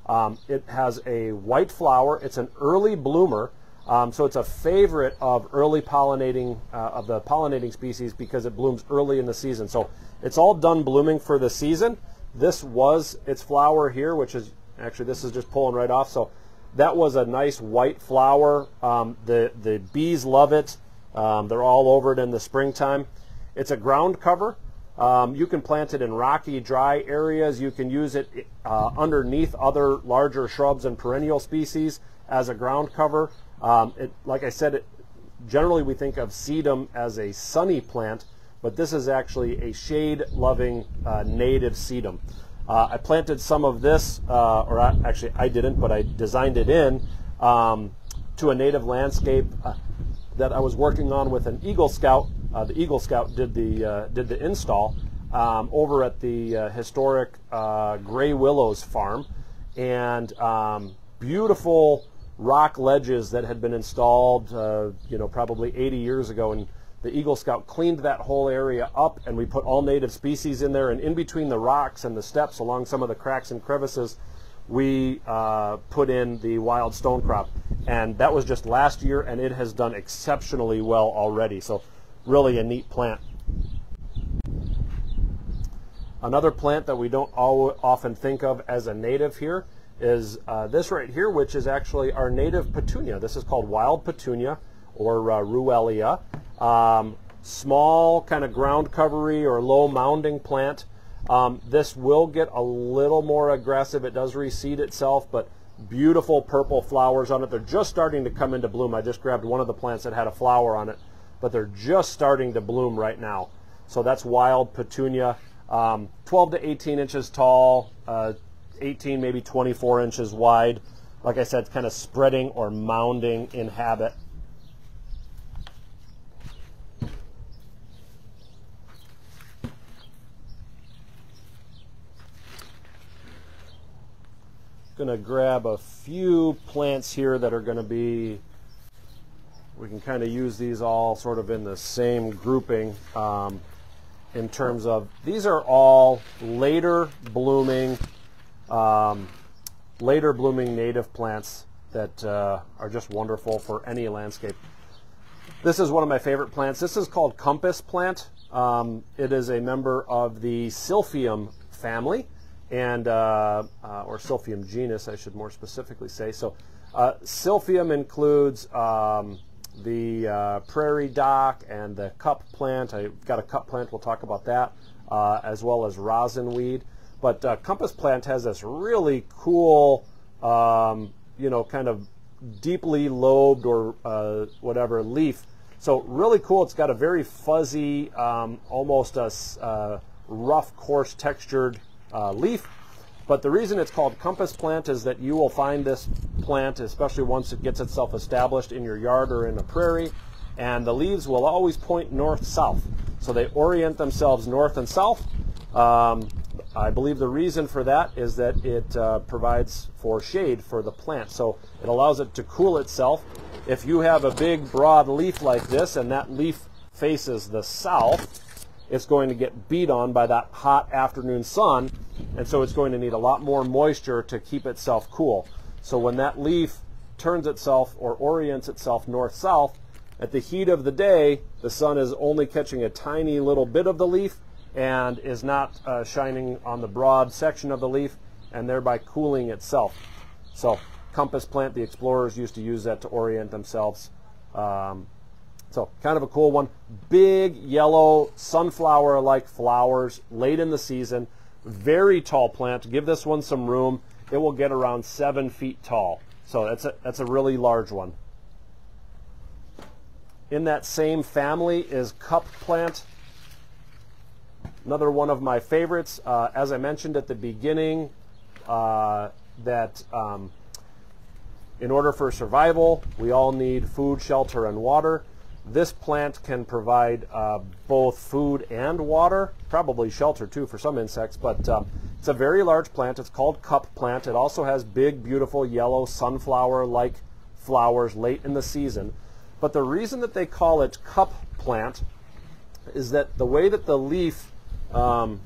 A: Um, it has a white flower. It's an early bloomer, um, so it's a favorite of early pollinating uh, of the pollinating species because it blooms early in the season. So it's all done blooming for the season. This was its flower here, which is actually this is just pulling right off. So that was a nice white flower. Um, the the bees love it. Um, they're all over it in the springtime. It's a ground cover. Um, you can plant it in rocky, dry areas. You can use it uh, underneath other larger shrubs and perennial species as a ground cover. Um, it, like I said, it, generally we think of sedum as a sunny plant, but this is actually a shade-loving uh, native sedum. Uh, I planted some of this, uh, or I, actually I didn't, but I designed it in um, to a native landscape uh, that I was working on with an Eagle Scout. Uh, the Eagle Scout did the uh, did the install um, over at the historic Gray Willows farm, and um, beautiful rock ledges that had been installed, you know, probably 80 years ago, and the Eagle Scout cleaned that whole area up, and we put all native species in there. And in between the rocks and the steps, along some of the cracks and crevices, we uh, put in the wild stonecrop. And that was just last year, and it has done exceptionally well already. So, really a neat plant. Another plant that we don't often think of as a native here is uh, this right here, which is actually our native petunia. This is called wild petunia or uh, Ruellia. Um, small kind of ground covery or low mounding plant. Um, this will get a little more aggressive. It does reseed itself, but beautiful purple flowers on it. They're just starting to come into bloom. I just grabbed one of the plants that had a flower on it, but they're just starting to bloom right now. So that's wild petunia. Um, 12 to 18 inches tall, uh, 18, maybe 24 inches wide. Like I said, kind of spreading or mounding in habit. going to grab a few plants here that are going to be, we can kind of use these all sort of in the same grouping um, in terms of, these are all later blooming, um, later blooming native plants that uh, are just wonderful for any landscape. This is one of my favorite plants. This is called compass plant. Um, it is a member of the Silphium family and uh, uh, or Silphium genus, I should more specifically say. So, uh, Silphium includes um, the uh, prairie dock and the cup plant. I've got a cup plant. We'll talk about that, uh, as well as rosin weed. But uh, compass plant has this really cool, um, you know, kind of deeply lobed or whatever leaf. So really cool. It's got a very fuzzy, um, almost a rough, coarse textured uh, leaf. But the reason it's called compass plant is that you will find this plant, especially once it gets itself established in your yard or in a prairie, and the leaves will always point north-south. So they orient themselves north and south. Um, I believe the reason for that is that it uh, provides for shade for the plant. So it allows it to cool itself. If you have a big broad leaf like this and that leaf faces the south, it's going to get beat on by that hot afternoon sun, and so it's going to need a lot more moisture to keep itself cool. So when that leaf turns itself or orients itself north-south, at the heat of the day, the sun is only catching a tiny little bit of the leaf and is not uh, shining on the broad section of the leaf and thereby cooling itself. So compass plant, the explorers used to use that to orient themselves um, so kind of a cool one. Big yellow sunflower-like flowers late in the season. Very tall plant. Give this one some room. It will get around seven feet tall. So that's a, that's a really large one. In that same family is cup plant. Another one of my favorites. Uh, as I mentioned at the beginning, uh, that um, in order for survival, we all need food, shelter, and water. This plant can provide uh, both food and water, probably shelter too for some insects, but um, it's a very large plant. It's called cup plant. It also has big, beautiful yellow sunflower-like flowers late in the season. But the reason that they call it cup plant is that the way that the leaf um,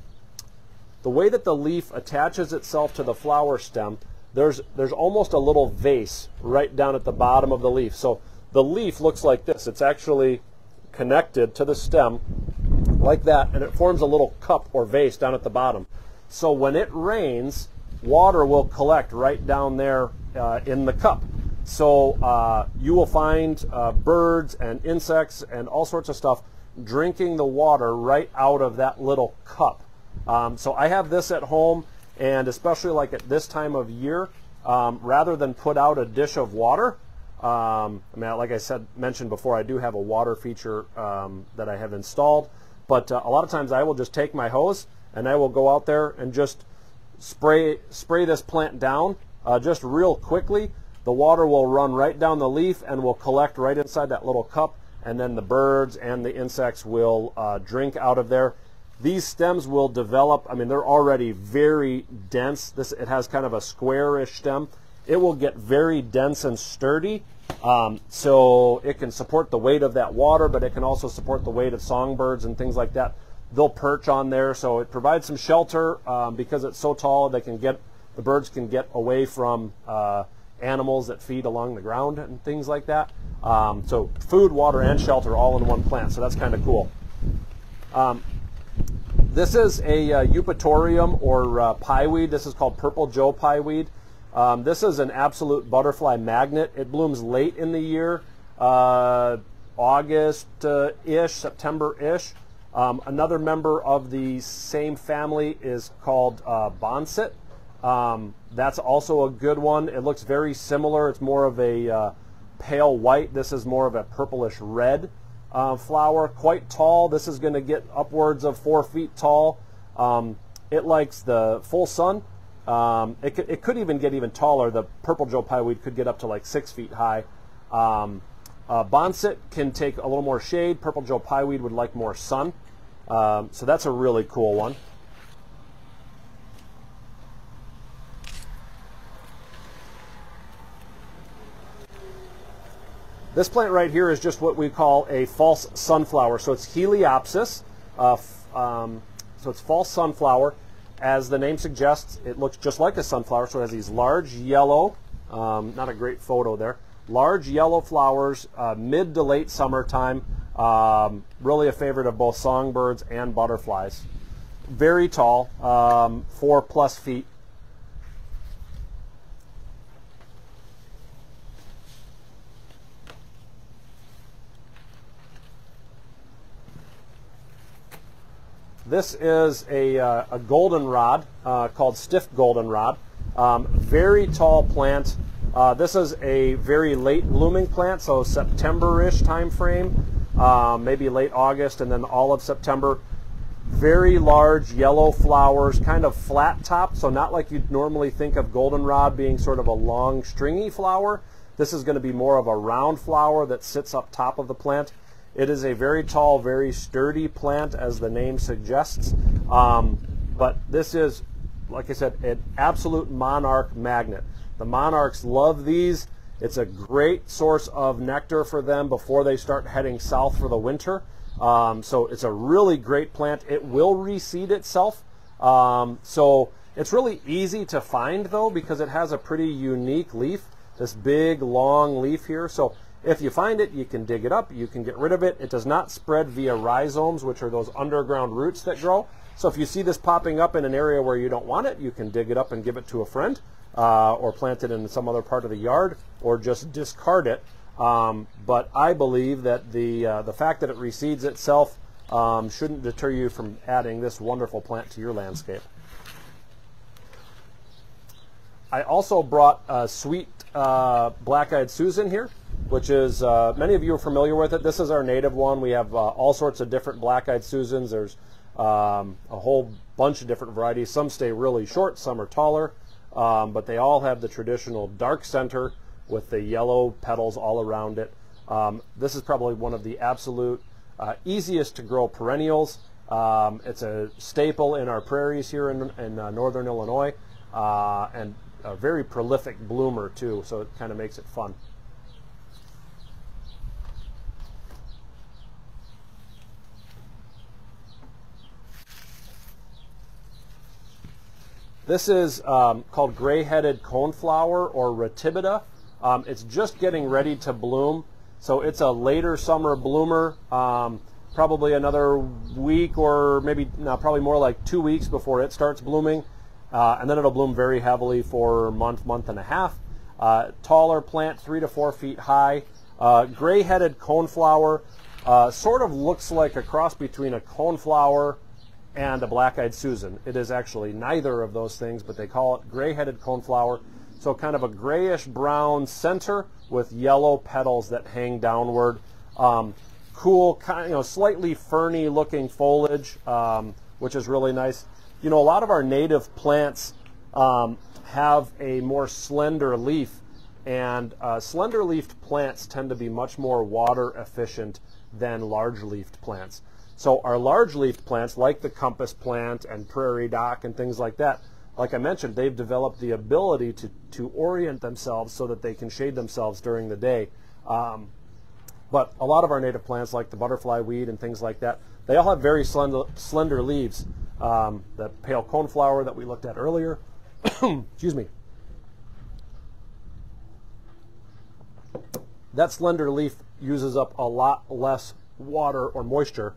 A: the way that the leaf attaches itself to the flower stem, there's there's almost a little vase right down at the bottom of the leaf. So the leaf looks like this. It's actually connected to the stem like that, and it forms a little cup or vase down at the bottom. So when it rains, water will collect right down there uh, in the cup. So uh, you will find uh, birds and insects and all sorts of stuff drinking the water right out of that little cup. Um, so I have this at home, and especially like at this time of year, um, rather than put out a dish of water, um, I mean, like I said, mentioned before, I do have a water feature um, that I have installed. But uh, a lot of times I will just take my hose and I will go out there and just spray spray this plant down uh, just real quickly. The water will run right down the leaf and will collect right inside that little cup, and then the birds and the insects will uh, drink out of there. These stems will develop. I mean, they're already very dense. This it has kind of a squarish stem it will get very dense and sturdy. Um, so it can support the weight of that water, but it can also support the weight of songbirds and things like that. They'll perch on there, so it provides some shelter um, because it's so tall. They can get the birds can get away from uh, animals that feed along the ground and things like that. Um, so food, water, and shelter all in one plant. So that's kind of cool. Um, this is a uh, eupatorium or uh, Pye weed. This is called purple Joe Pye weed. Um, this is an absolute butterfly magnet. It blooms late in the year, uh, August-ish, September-ish. Um, another member of the same family is called uh, Boneset. Um, that's also a good one. It looks very similar. It's more of a uh, pale white. This is more of a purplish red uh, flower. Quite tall. This is going to get upwards of four feet tall. Um, it likes the full sun. Um, it, could, it could even get even taller. The purple Joe Pye weed could get up to like six feet high. Um, uh, Boneset can take a little more shade. Purple Joe Pye weed would like more sun. Um, so that's a really cool one. This plant right here is just what we call a false sunflower. So it's Heliopsis. Uh, um, so it's false sunflower as the name suggests, it looks just like a sunflower, so it has these large yellow, um, not a great photo there, large yellow flowers, uh, mid to late summertime, um, really a favorite of both songbirds and butterflies. Very tall, um, four plus feet. This is a, uh, a goldenrod uh, called stiff goldenrod. Um, very tall plant. Uh, this is a very late blooming plant, so September-ish time frame, um, maybe late August, and then all of September. Very large yellow flowers, kind of flat top, so not like you'd normally think of goldenrod being sort of a long stringy flower. This is going to be more of a round flower that sits up top of the plant. It is a very tall, very sturdy plant, as the name suggests. Um, but this is, like I said, an absolute monarch magnet. The monarchs love these. It's a great source of nectar for them before they start heading south for the winter. Um, so it's a really great plant. It will reseed itself. Um, so it's really easy to find though because it has a pretty unique leaf. This big long leaf here. So if you find it, you can dig it up, you can get rid of it. It does not spread via rhizomes, which are those underground roots that grow. So if you see this popping up in an area where you don't want it, you can dig it up and give it to a friend, uh, or plant it in some other part of the yard, or just discard it. Um, but I believe that the uh, the fact that it reseeds itself um, shouldn't deter you from adding this wonderful plant to your landscape. I also brought a sweet uh, black-eyed Susan here which is uh, many of you are familiar with it. This is our native one. We have uh, all sorts of different black-eyed Susans. There's um, a whole bunch of different varieties. Some stay really short, some are taller, um, but they all have the traditional dark center with the yellow petals all around it. Um, this is probably one of the absolute uh, easiest to grow perennials. Um, it's a staple in our prairies here in, in uh, northern Illinois and a very prolific bloomer too, so it kind of makes it fun. This is um, called gray-headed coneflower or ratibida. Um, it's just getting ready to bloom, so it's a later summer bloomer. Um, probably another week or maybe no, probably more like two weeks before it starts blooming, uh, and then it'll bloom very heavily for month, month and a half. Uh, taller plant, three to four feet high. Uh, gray-headed coneflower uh, sort of looks like a cross between a coneflower and a black-eyed Susan. It is actually neither of those things, but they call it gray-headed coneflower. So kind of a grayish brown center with yellow petals that hang downward. Um, cool, kind of, you know, slightly ferny looking foliage, um, which is really nice. You know, a lot of our native plants um, have a more slender leaf, and uh, slender leafed plants tend to be much more water efficient than large leafed plants. So our large leafed plants, like the compass plant and prairie dock and things like that, like I mentioned, they've developed the ability to, to orient themselves so that they can shade themselves during the day. Um, but a lot of our native plants, like the butterfly weed and things like that, they all have very slender, slender leaves. Um, the pale coneflower that we looked at earlier, [coughs] excuse me, that slender leaf uses up a lot less water or moisture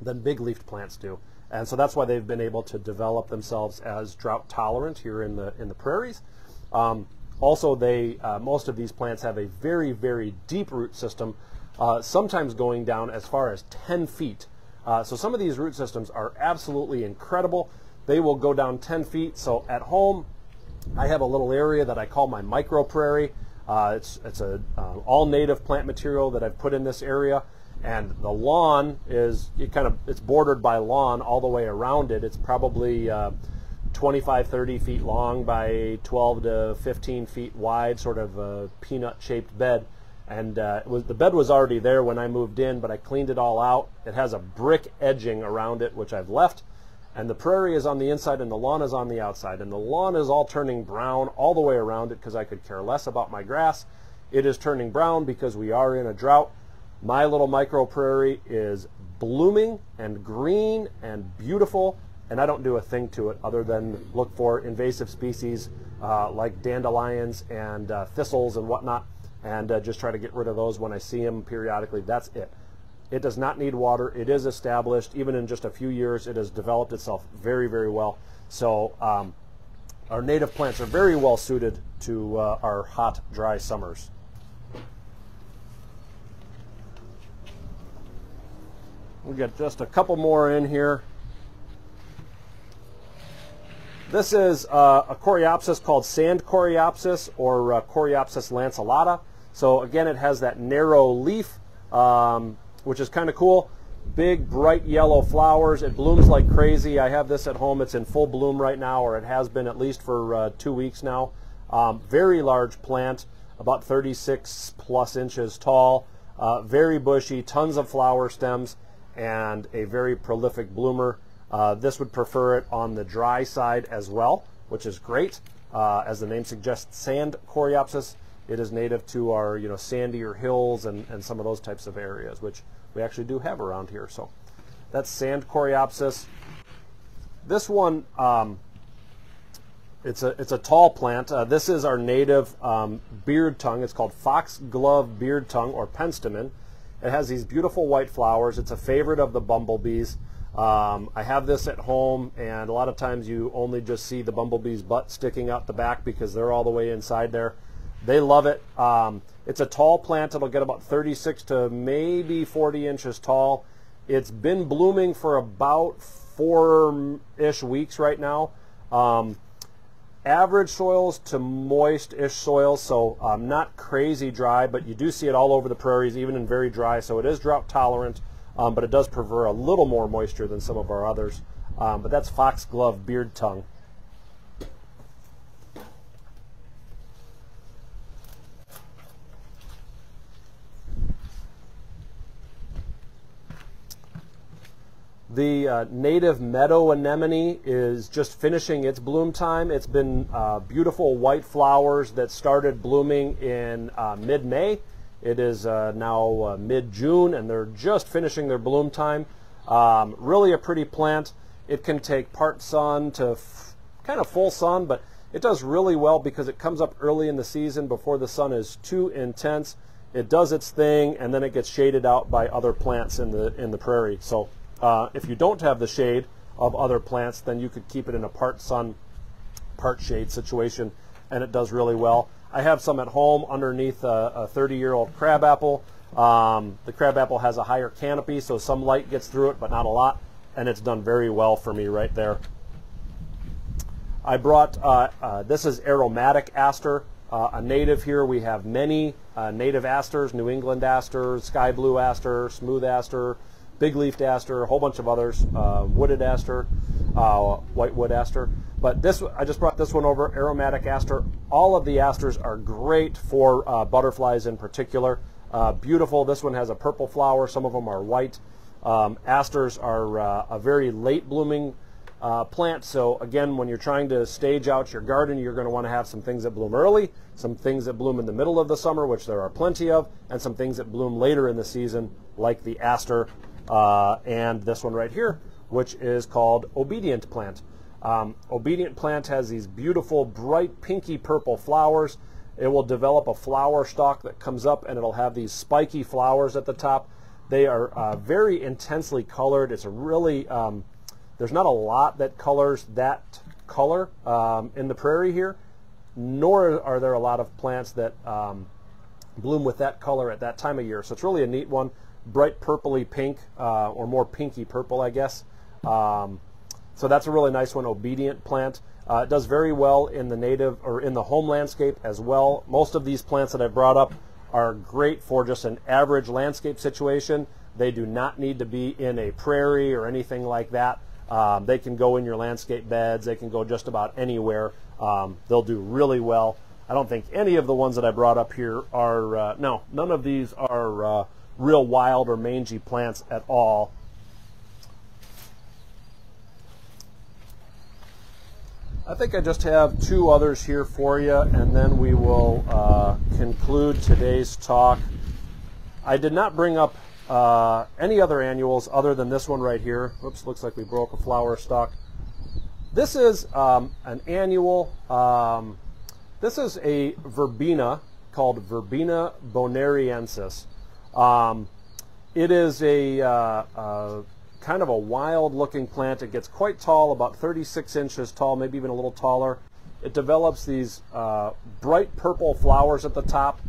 A: than big leafed plants do. And so that's why they've been able to develop themselves as drought tolerant here in the in the prairies. Um, also, they uh, most of these plants have a very very deep root system, uh, sometimes going down as far as 10 feet. Uh, so some of these root systems are absolutely incredible. They will go down 10 feet. So at home, I have a little area that I call my micro prairie. Uh, it's it's a uh, all native plant material that I've put in this area and the lawn is it kind of it's bordered by lawn all the way around it it's probably uh, 25 30 feet long by 12 to 15 feet wide sort of a peanut shaped bed and uh, was, the bed was already there when I moved in but I cleaned it all out. It has a brick edging around it which I've left. And the prairie is on the inside and the lawn is on the outside. And the lawn is all turning brown all the way around it because I could care less about my grass. It is turning brown because we are in a drought. My little micro prairie is blooming and green and beautiful, and I don't do a thing to it other than look for invasive species uh, like dandelions and uh, thistles and whatnot, and uh, just try to get rid of those when I see them periodically. That's it. It does not need water. It is established. Even in just a few years, it has developed itself very, very well. So um, our native plants are very well suited to uh, our hot, dry summers. We got just a couple more in here. This is uh, a coreopsis called sand coreopsis or uh, coreopsis lanceolata. So again, it has that narrow leaf, um, which is kind of cool. Big, bright yellow flowers. It blooms like crazy. I have this at home. It's in full bloom right now, or it has been at least for uh, two weeks now. Um, very large plant, about 36 plus inches tall. Uh, very bushy, tons of flower stems and a very prolific bloomer. Uh, this would prefer it on the dry side as well, which is great. Uh, as the name suggests, sand coreopsis. It is native to our you know sandier hills and, and some of those types of areas, which we actually do have around here. So that's sand coreopsis. This one, um, it's a it's a tall plant. Uh, this is our native um, beard tongue. It's called foxglove beard tongue or penstemon. It has these beautiful white flowers. It's a favorite of the bumblebees. Um, I have this at home, and a lot of times you only just see the bumblebee's butt sticking out the back because they're all the way inside there. They love it. Um, it's a tall plant. It'll get about 36 to maybe 40 inches tall. It's been blooming for about four-ish weeks right now. Um, average soils to moist-ish soils, so um, not crazy dry, but you do see it all over the prairies, even in very dry. So it is drought tolerant, um, but it does prefer a little more moisture than some of our others. Um, but that's foxglove beard tongue. The uh, native meadow anemone is just finishing its bloom time. It's been uh, beautiful white flowers that started blooming in uh, mid-May. It is uh, now uh, mid-June, and they're just finishing their bloom time. Um, really a pretty plant. It can take part sun to kind of full sun, but it does really well because it comes up early in the season before the sun is too intense. It does its thing, and then it gets shaded out by other plants in the in the prairie. So uh, if you don't have the shade of other plants, then you could keep it in a part sun, part shade situation, and it does really well. I have some at home underneath a 30-year-old crabapple. Um, the crabapple has a higher canopy, so some light gets through it, but not a lot, and it's done very well for me right there. I brought, uh, uh, this is aromatic aster, uh, a native here. We have many uh, native asters, New England aster, sky blue aster, smooth aster, big leafed aster, a whole bunch of others, uh, wooded aster, uh, whitewood aster. But this, I just brought this one over, aromatic aster. All of the asters are great for uh, butterflies in particular. Uh, beautiful. This one has a purple flower. Some of them are white. Um, asters are uh, a very late blooming uh, plant. So again, when you're trying to stage out your garden, you're going to want to have some things that bloom early, some things that bloom in the middle of the summer, which there are plenty of, and some things that bloom later in the season, like the aster uh, and this one right here, which is called Obedient Plant. Um, Obedient Plant has these beautiful, bright, pinky purple flowers. It will develop a flower stalk that comes up and it'll have these spiky flowers at the top. They are uh, very intensely colored. It's a really, um, there's not a lot that colors that color um, in the prairie here, nor are there a lot of plants that um, bloom with that color at that time of year. So it's really a neat one bright purpley pink, uh, or more pinky purple, I guess. Um, so that's a really nice one, obedient plant. Uh, it does very well in the native or in the home landscape as well. Most of these plants that I've brought up are great for just an average landscape situation. They do not need to be in a prairie or anything like that. Um, they can go in your landscape beds. They can go just about anywhere. Um, they'll do really well. I don't think any of the ones that I brought up here are, uh, no, none of these are uh, real wild or mangy plants at all. I think I just have two others here for you, and then we will uh, conclude today's talk. I did not bring up uh, any other annuals other than this one right here. Oops, looks like we broke a flower stalk. This is um, an annual. Um, this is a verbena called Verbena bonariensis. Um, it is a uh, uh, kind of a wild looking plant. It gets quite tall, about 36 inches tall, maybe even a little taller. It develops these uh, bright purple flowers at the top.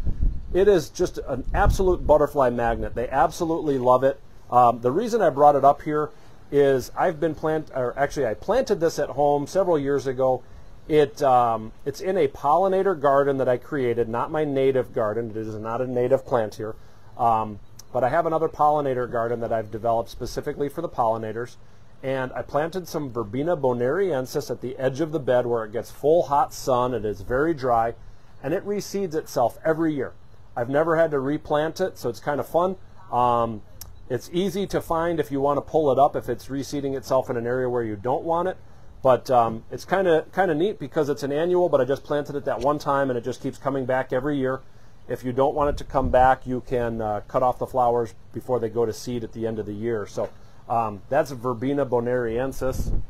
A: It is just an absolute butterfly magnet. They absolutely love it. Um, the reason I brought it up here is I've been plant, or actually I planted this at home several years ago. It um, it's in a pollinator garden that I created, not my native garden. It is not a native plant here. Um, but I have another pollinator garden that I've developed specifically for the pollinators. And I planted some Verbena bonariensis at the edge of the bed where it gets full hot sun. It is very dry. And it reseeds itself every year. I've never had to replant it, so it's kind of fun. Um, it's easy to find if you want to pull it up if it's reseeding itself in an area where you don't want it. But um, it's kind of kind of neat because it's an annual, but I just planted it that one time and it just keeps coming back every year. If you don't want it to come back, you can uh, cut off the flowers before they go to seed at the end of the year. So um, that's Verbena bonariensis.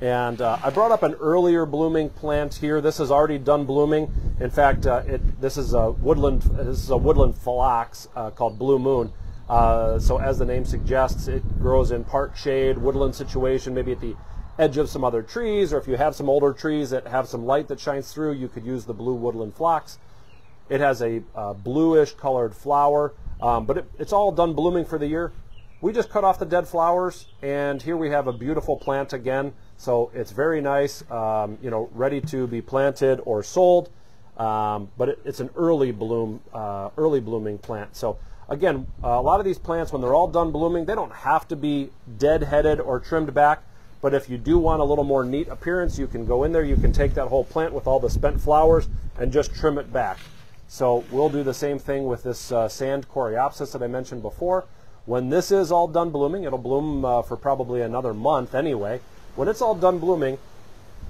A: And uh, I brought up an earlier blooming plant here. This is already done blooming. In fact, uh, it, this is a woodland. This is a woodland phlox uh, called Blue Moon. Uh, so, as the name suggests, it grows in part shade, woodland situation, maybe at the edge of some other trees, or if you have some older trees that have some light that shines through, you could use the blue woodland phlox. It has a uh, bluish colored flower, um, but it, it's all done blooming for the year. We just cut off the dead flowers, and here we have a beautiful plant again. So it's very nice, um, you know, ready to be planted or sold. Um, but it, it's an early bloom, uh, early blooming plant. So again, uh, a lot of these plants, when they're all done blooming, they don't have to be dead-headed or trimmed back. But if you do want a little more neat appearance, you can go in there, you can take that whole plant with all the spent flowers and just trim it back. So we'll do the same thing with this uh, sand coreopsis that I mentioned before. When this is all done blooming, it'll bloom uh, for probably another month anyway. When it's all done blooming,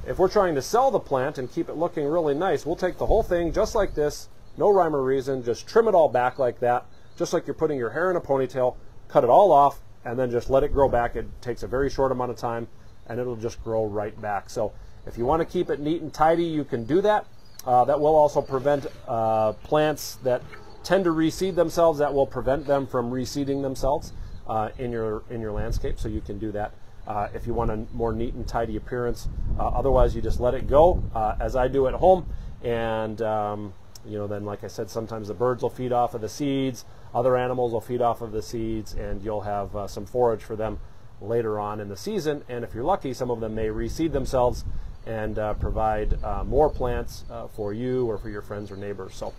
A: if we're trying to sell the plant and keep it looking really nice, we'll take the whole thing just like this, no rhyme or reason, just trim it all back like that, just like you're putting your hair in a ponytail, cut it all off, and then just let it grow back. It takes a very short amount of time, and it'll just grow right back. So if you want to keep it neat and tidy, you can do that. Uh, that will also prevent uh, plants that tend to reseed themselves. That will prevent them from reseeding themselves uh, in your in your landscape. So you can do that uh, if you want a more neat and tidy appearance. Uh, otherwise, you just let it go, uh, as I do at home, and um, you know then, like I said, sometimes the birds will feed off of the seeds. Other animals will feed off of the seeds, and you'll have some forage for them later on in the season. And if you're lucky, some of them may reseed themselves and uh, provide uh, more plants uh, for you or for your friends or neighbors. So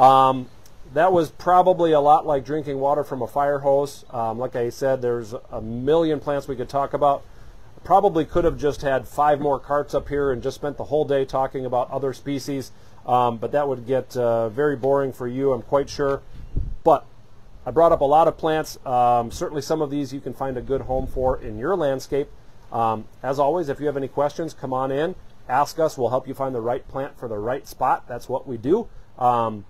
A: um, that was probably a lot like drinking water from a fire hose. Um, like I said, there's a million plants we could talk about. Probably could have just had five more carts up here and just spent the whole day talking about other species, um, but that would get uh, very boring for you, I'm quite sure. But I brought up a lot of plants. Um, certainly, some of these you can find a good home for in your landscape. Um, as always, if you have any questions, come on in, ask us. We'll help you find the right plant for the right spot. That's what we do. Um,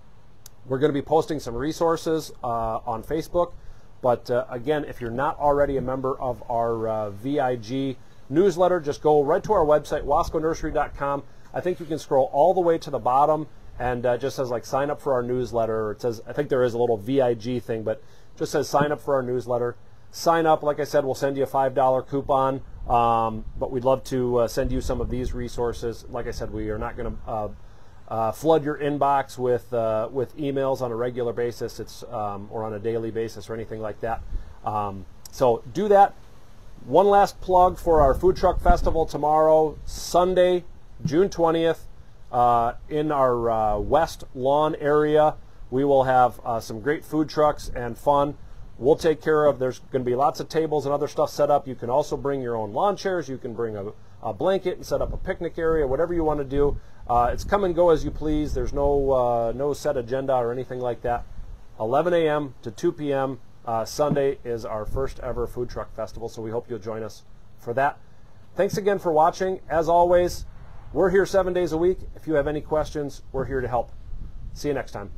A: we're going to be posting some resources uh, on Facebook. But uh, again, if you're not already a member of our uh, VIG newsletter, just go right to our website, wasconursery.com. I think you can scroll all the way to the bottom and uh, just says like sign up for our newsletter. It says I think there is a little VIG thing, but just says sign up for our newsletter. Sign up, like I said, we'll send you a five dollar coupon. Um, but we'd love to uh, send you some of these resources. Like I said, we are not going to uh, uh, flood your inbox with uh, with emails on a regular basis. It's um, or on a daily basis or anything like that. Um, so do that. One last plug for our food truck festival tomorrow, Sunday, June twentieth, uh, in our uh, West Lawn area. We will have some great food trucks and fun we'll take care of. There's going to be lots of tables and other stuff set up. You can also bring your own lawn chairs. You can bring a, a blanket and set up a picnic area, whatever you want to do. Uh, it's come and go as you please. There's no uh, no set agenda or anything like that. 11 a.m. to 2 p.m. Uh, Sunday is our first ever food truck festival, so we hope you'll join us for that. Thanks again for watching. As always, we're here seven days a week. If you have any questions, we're here to help. See you next time.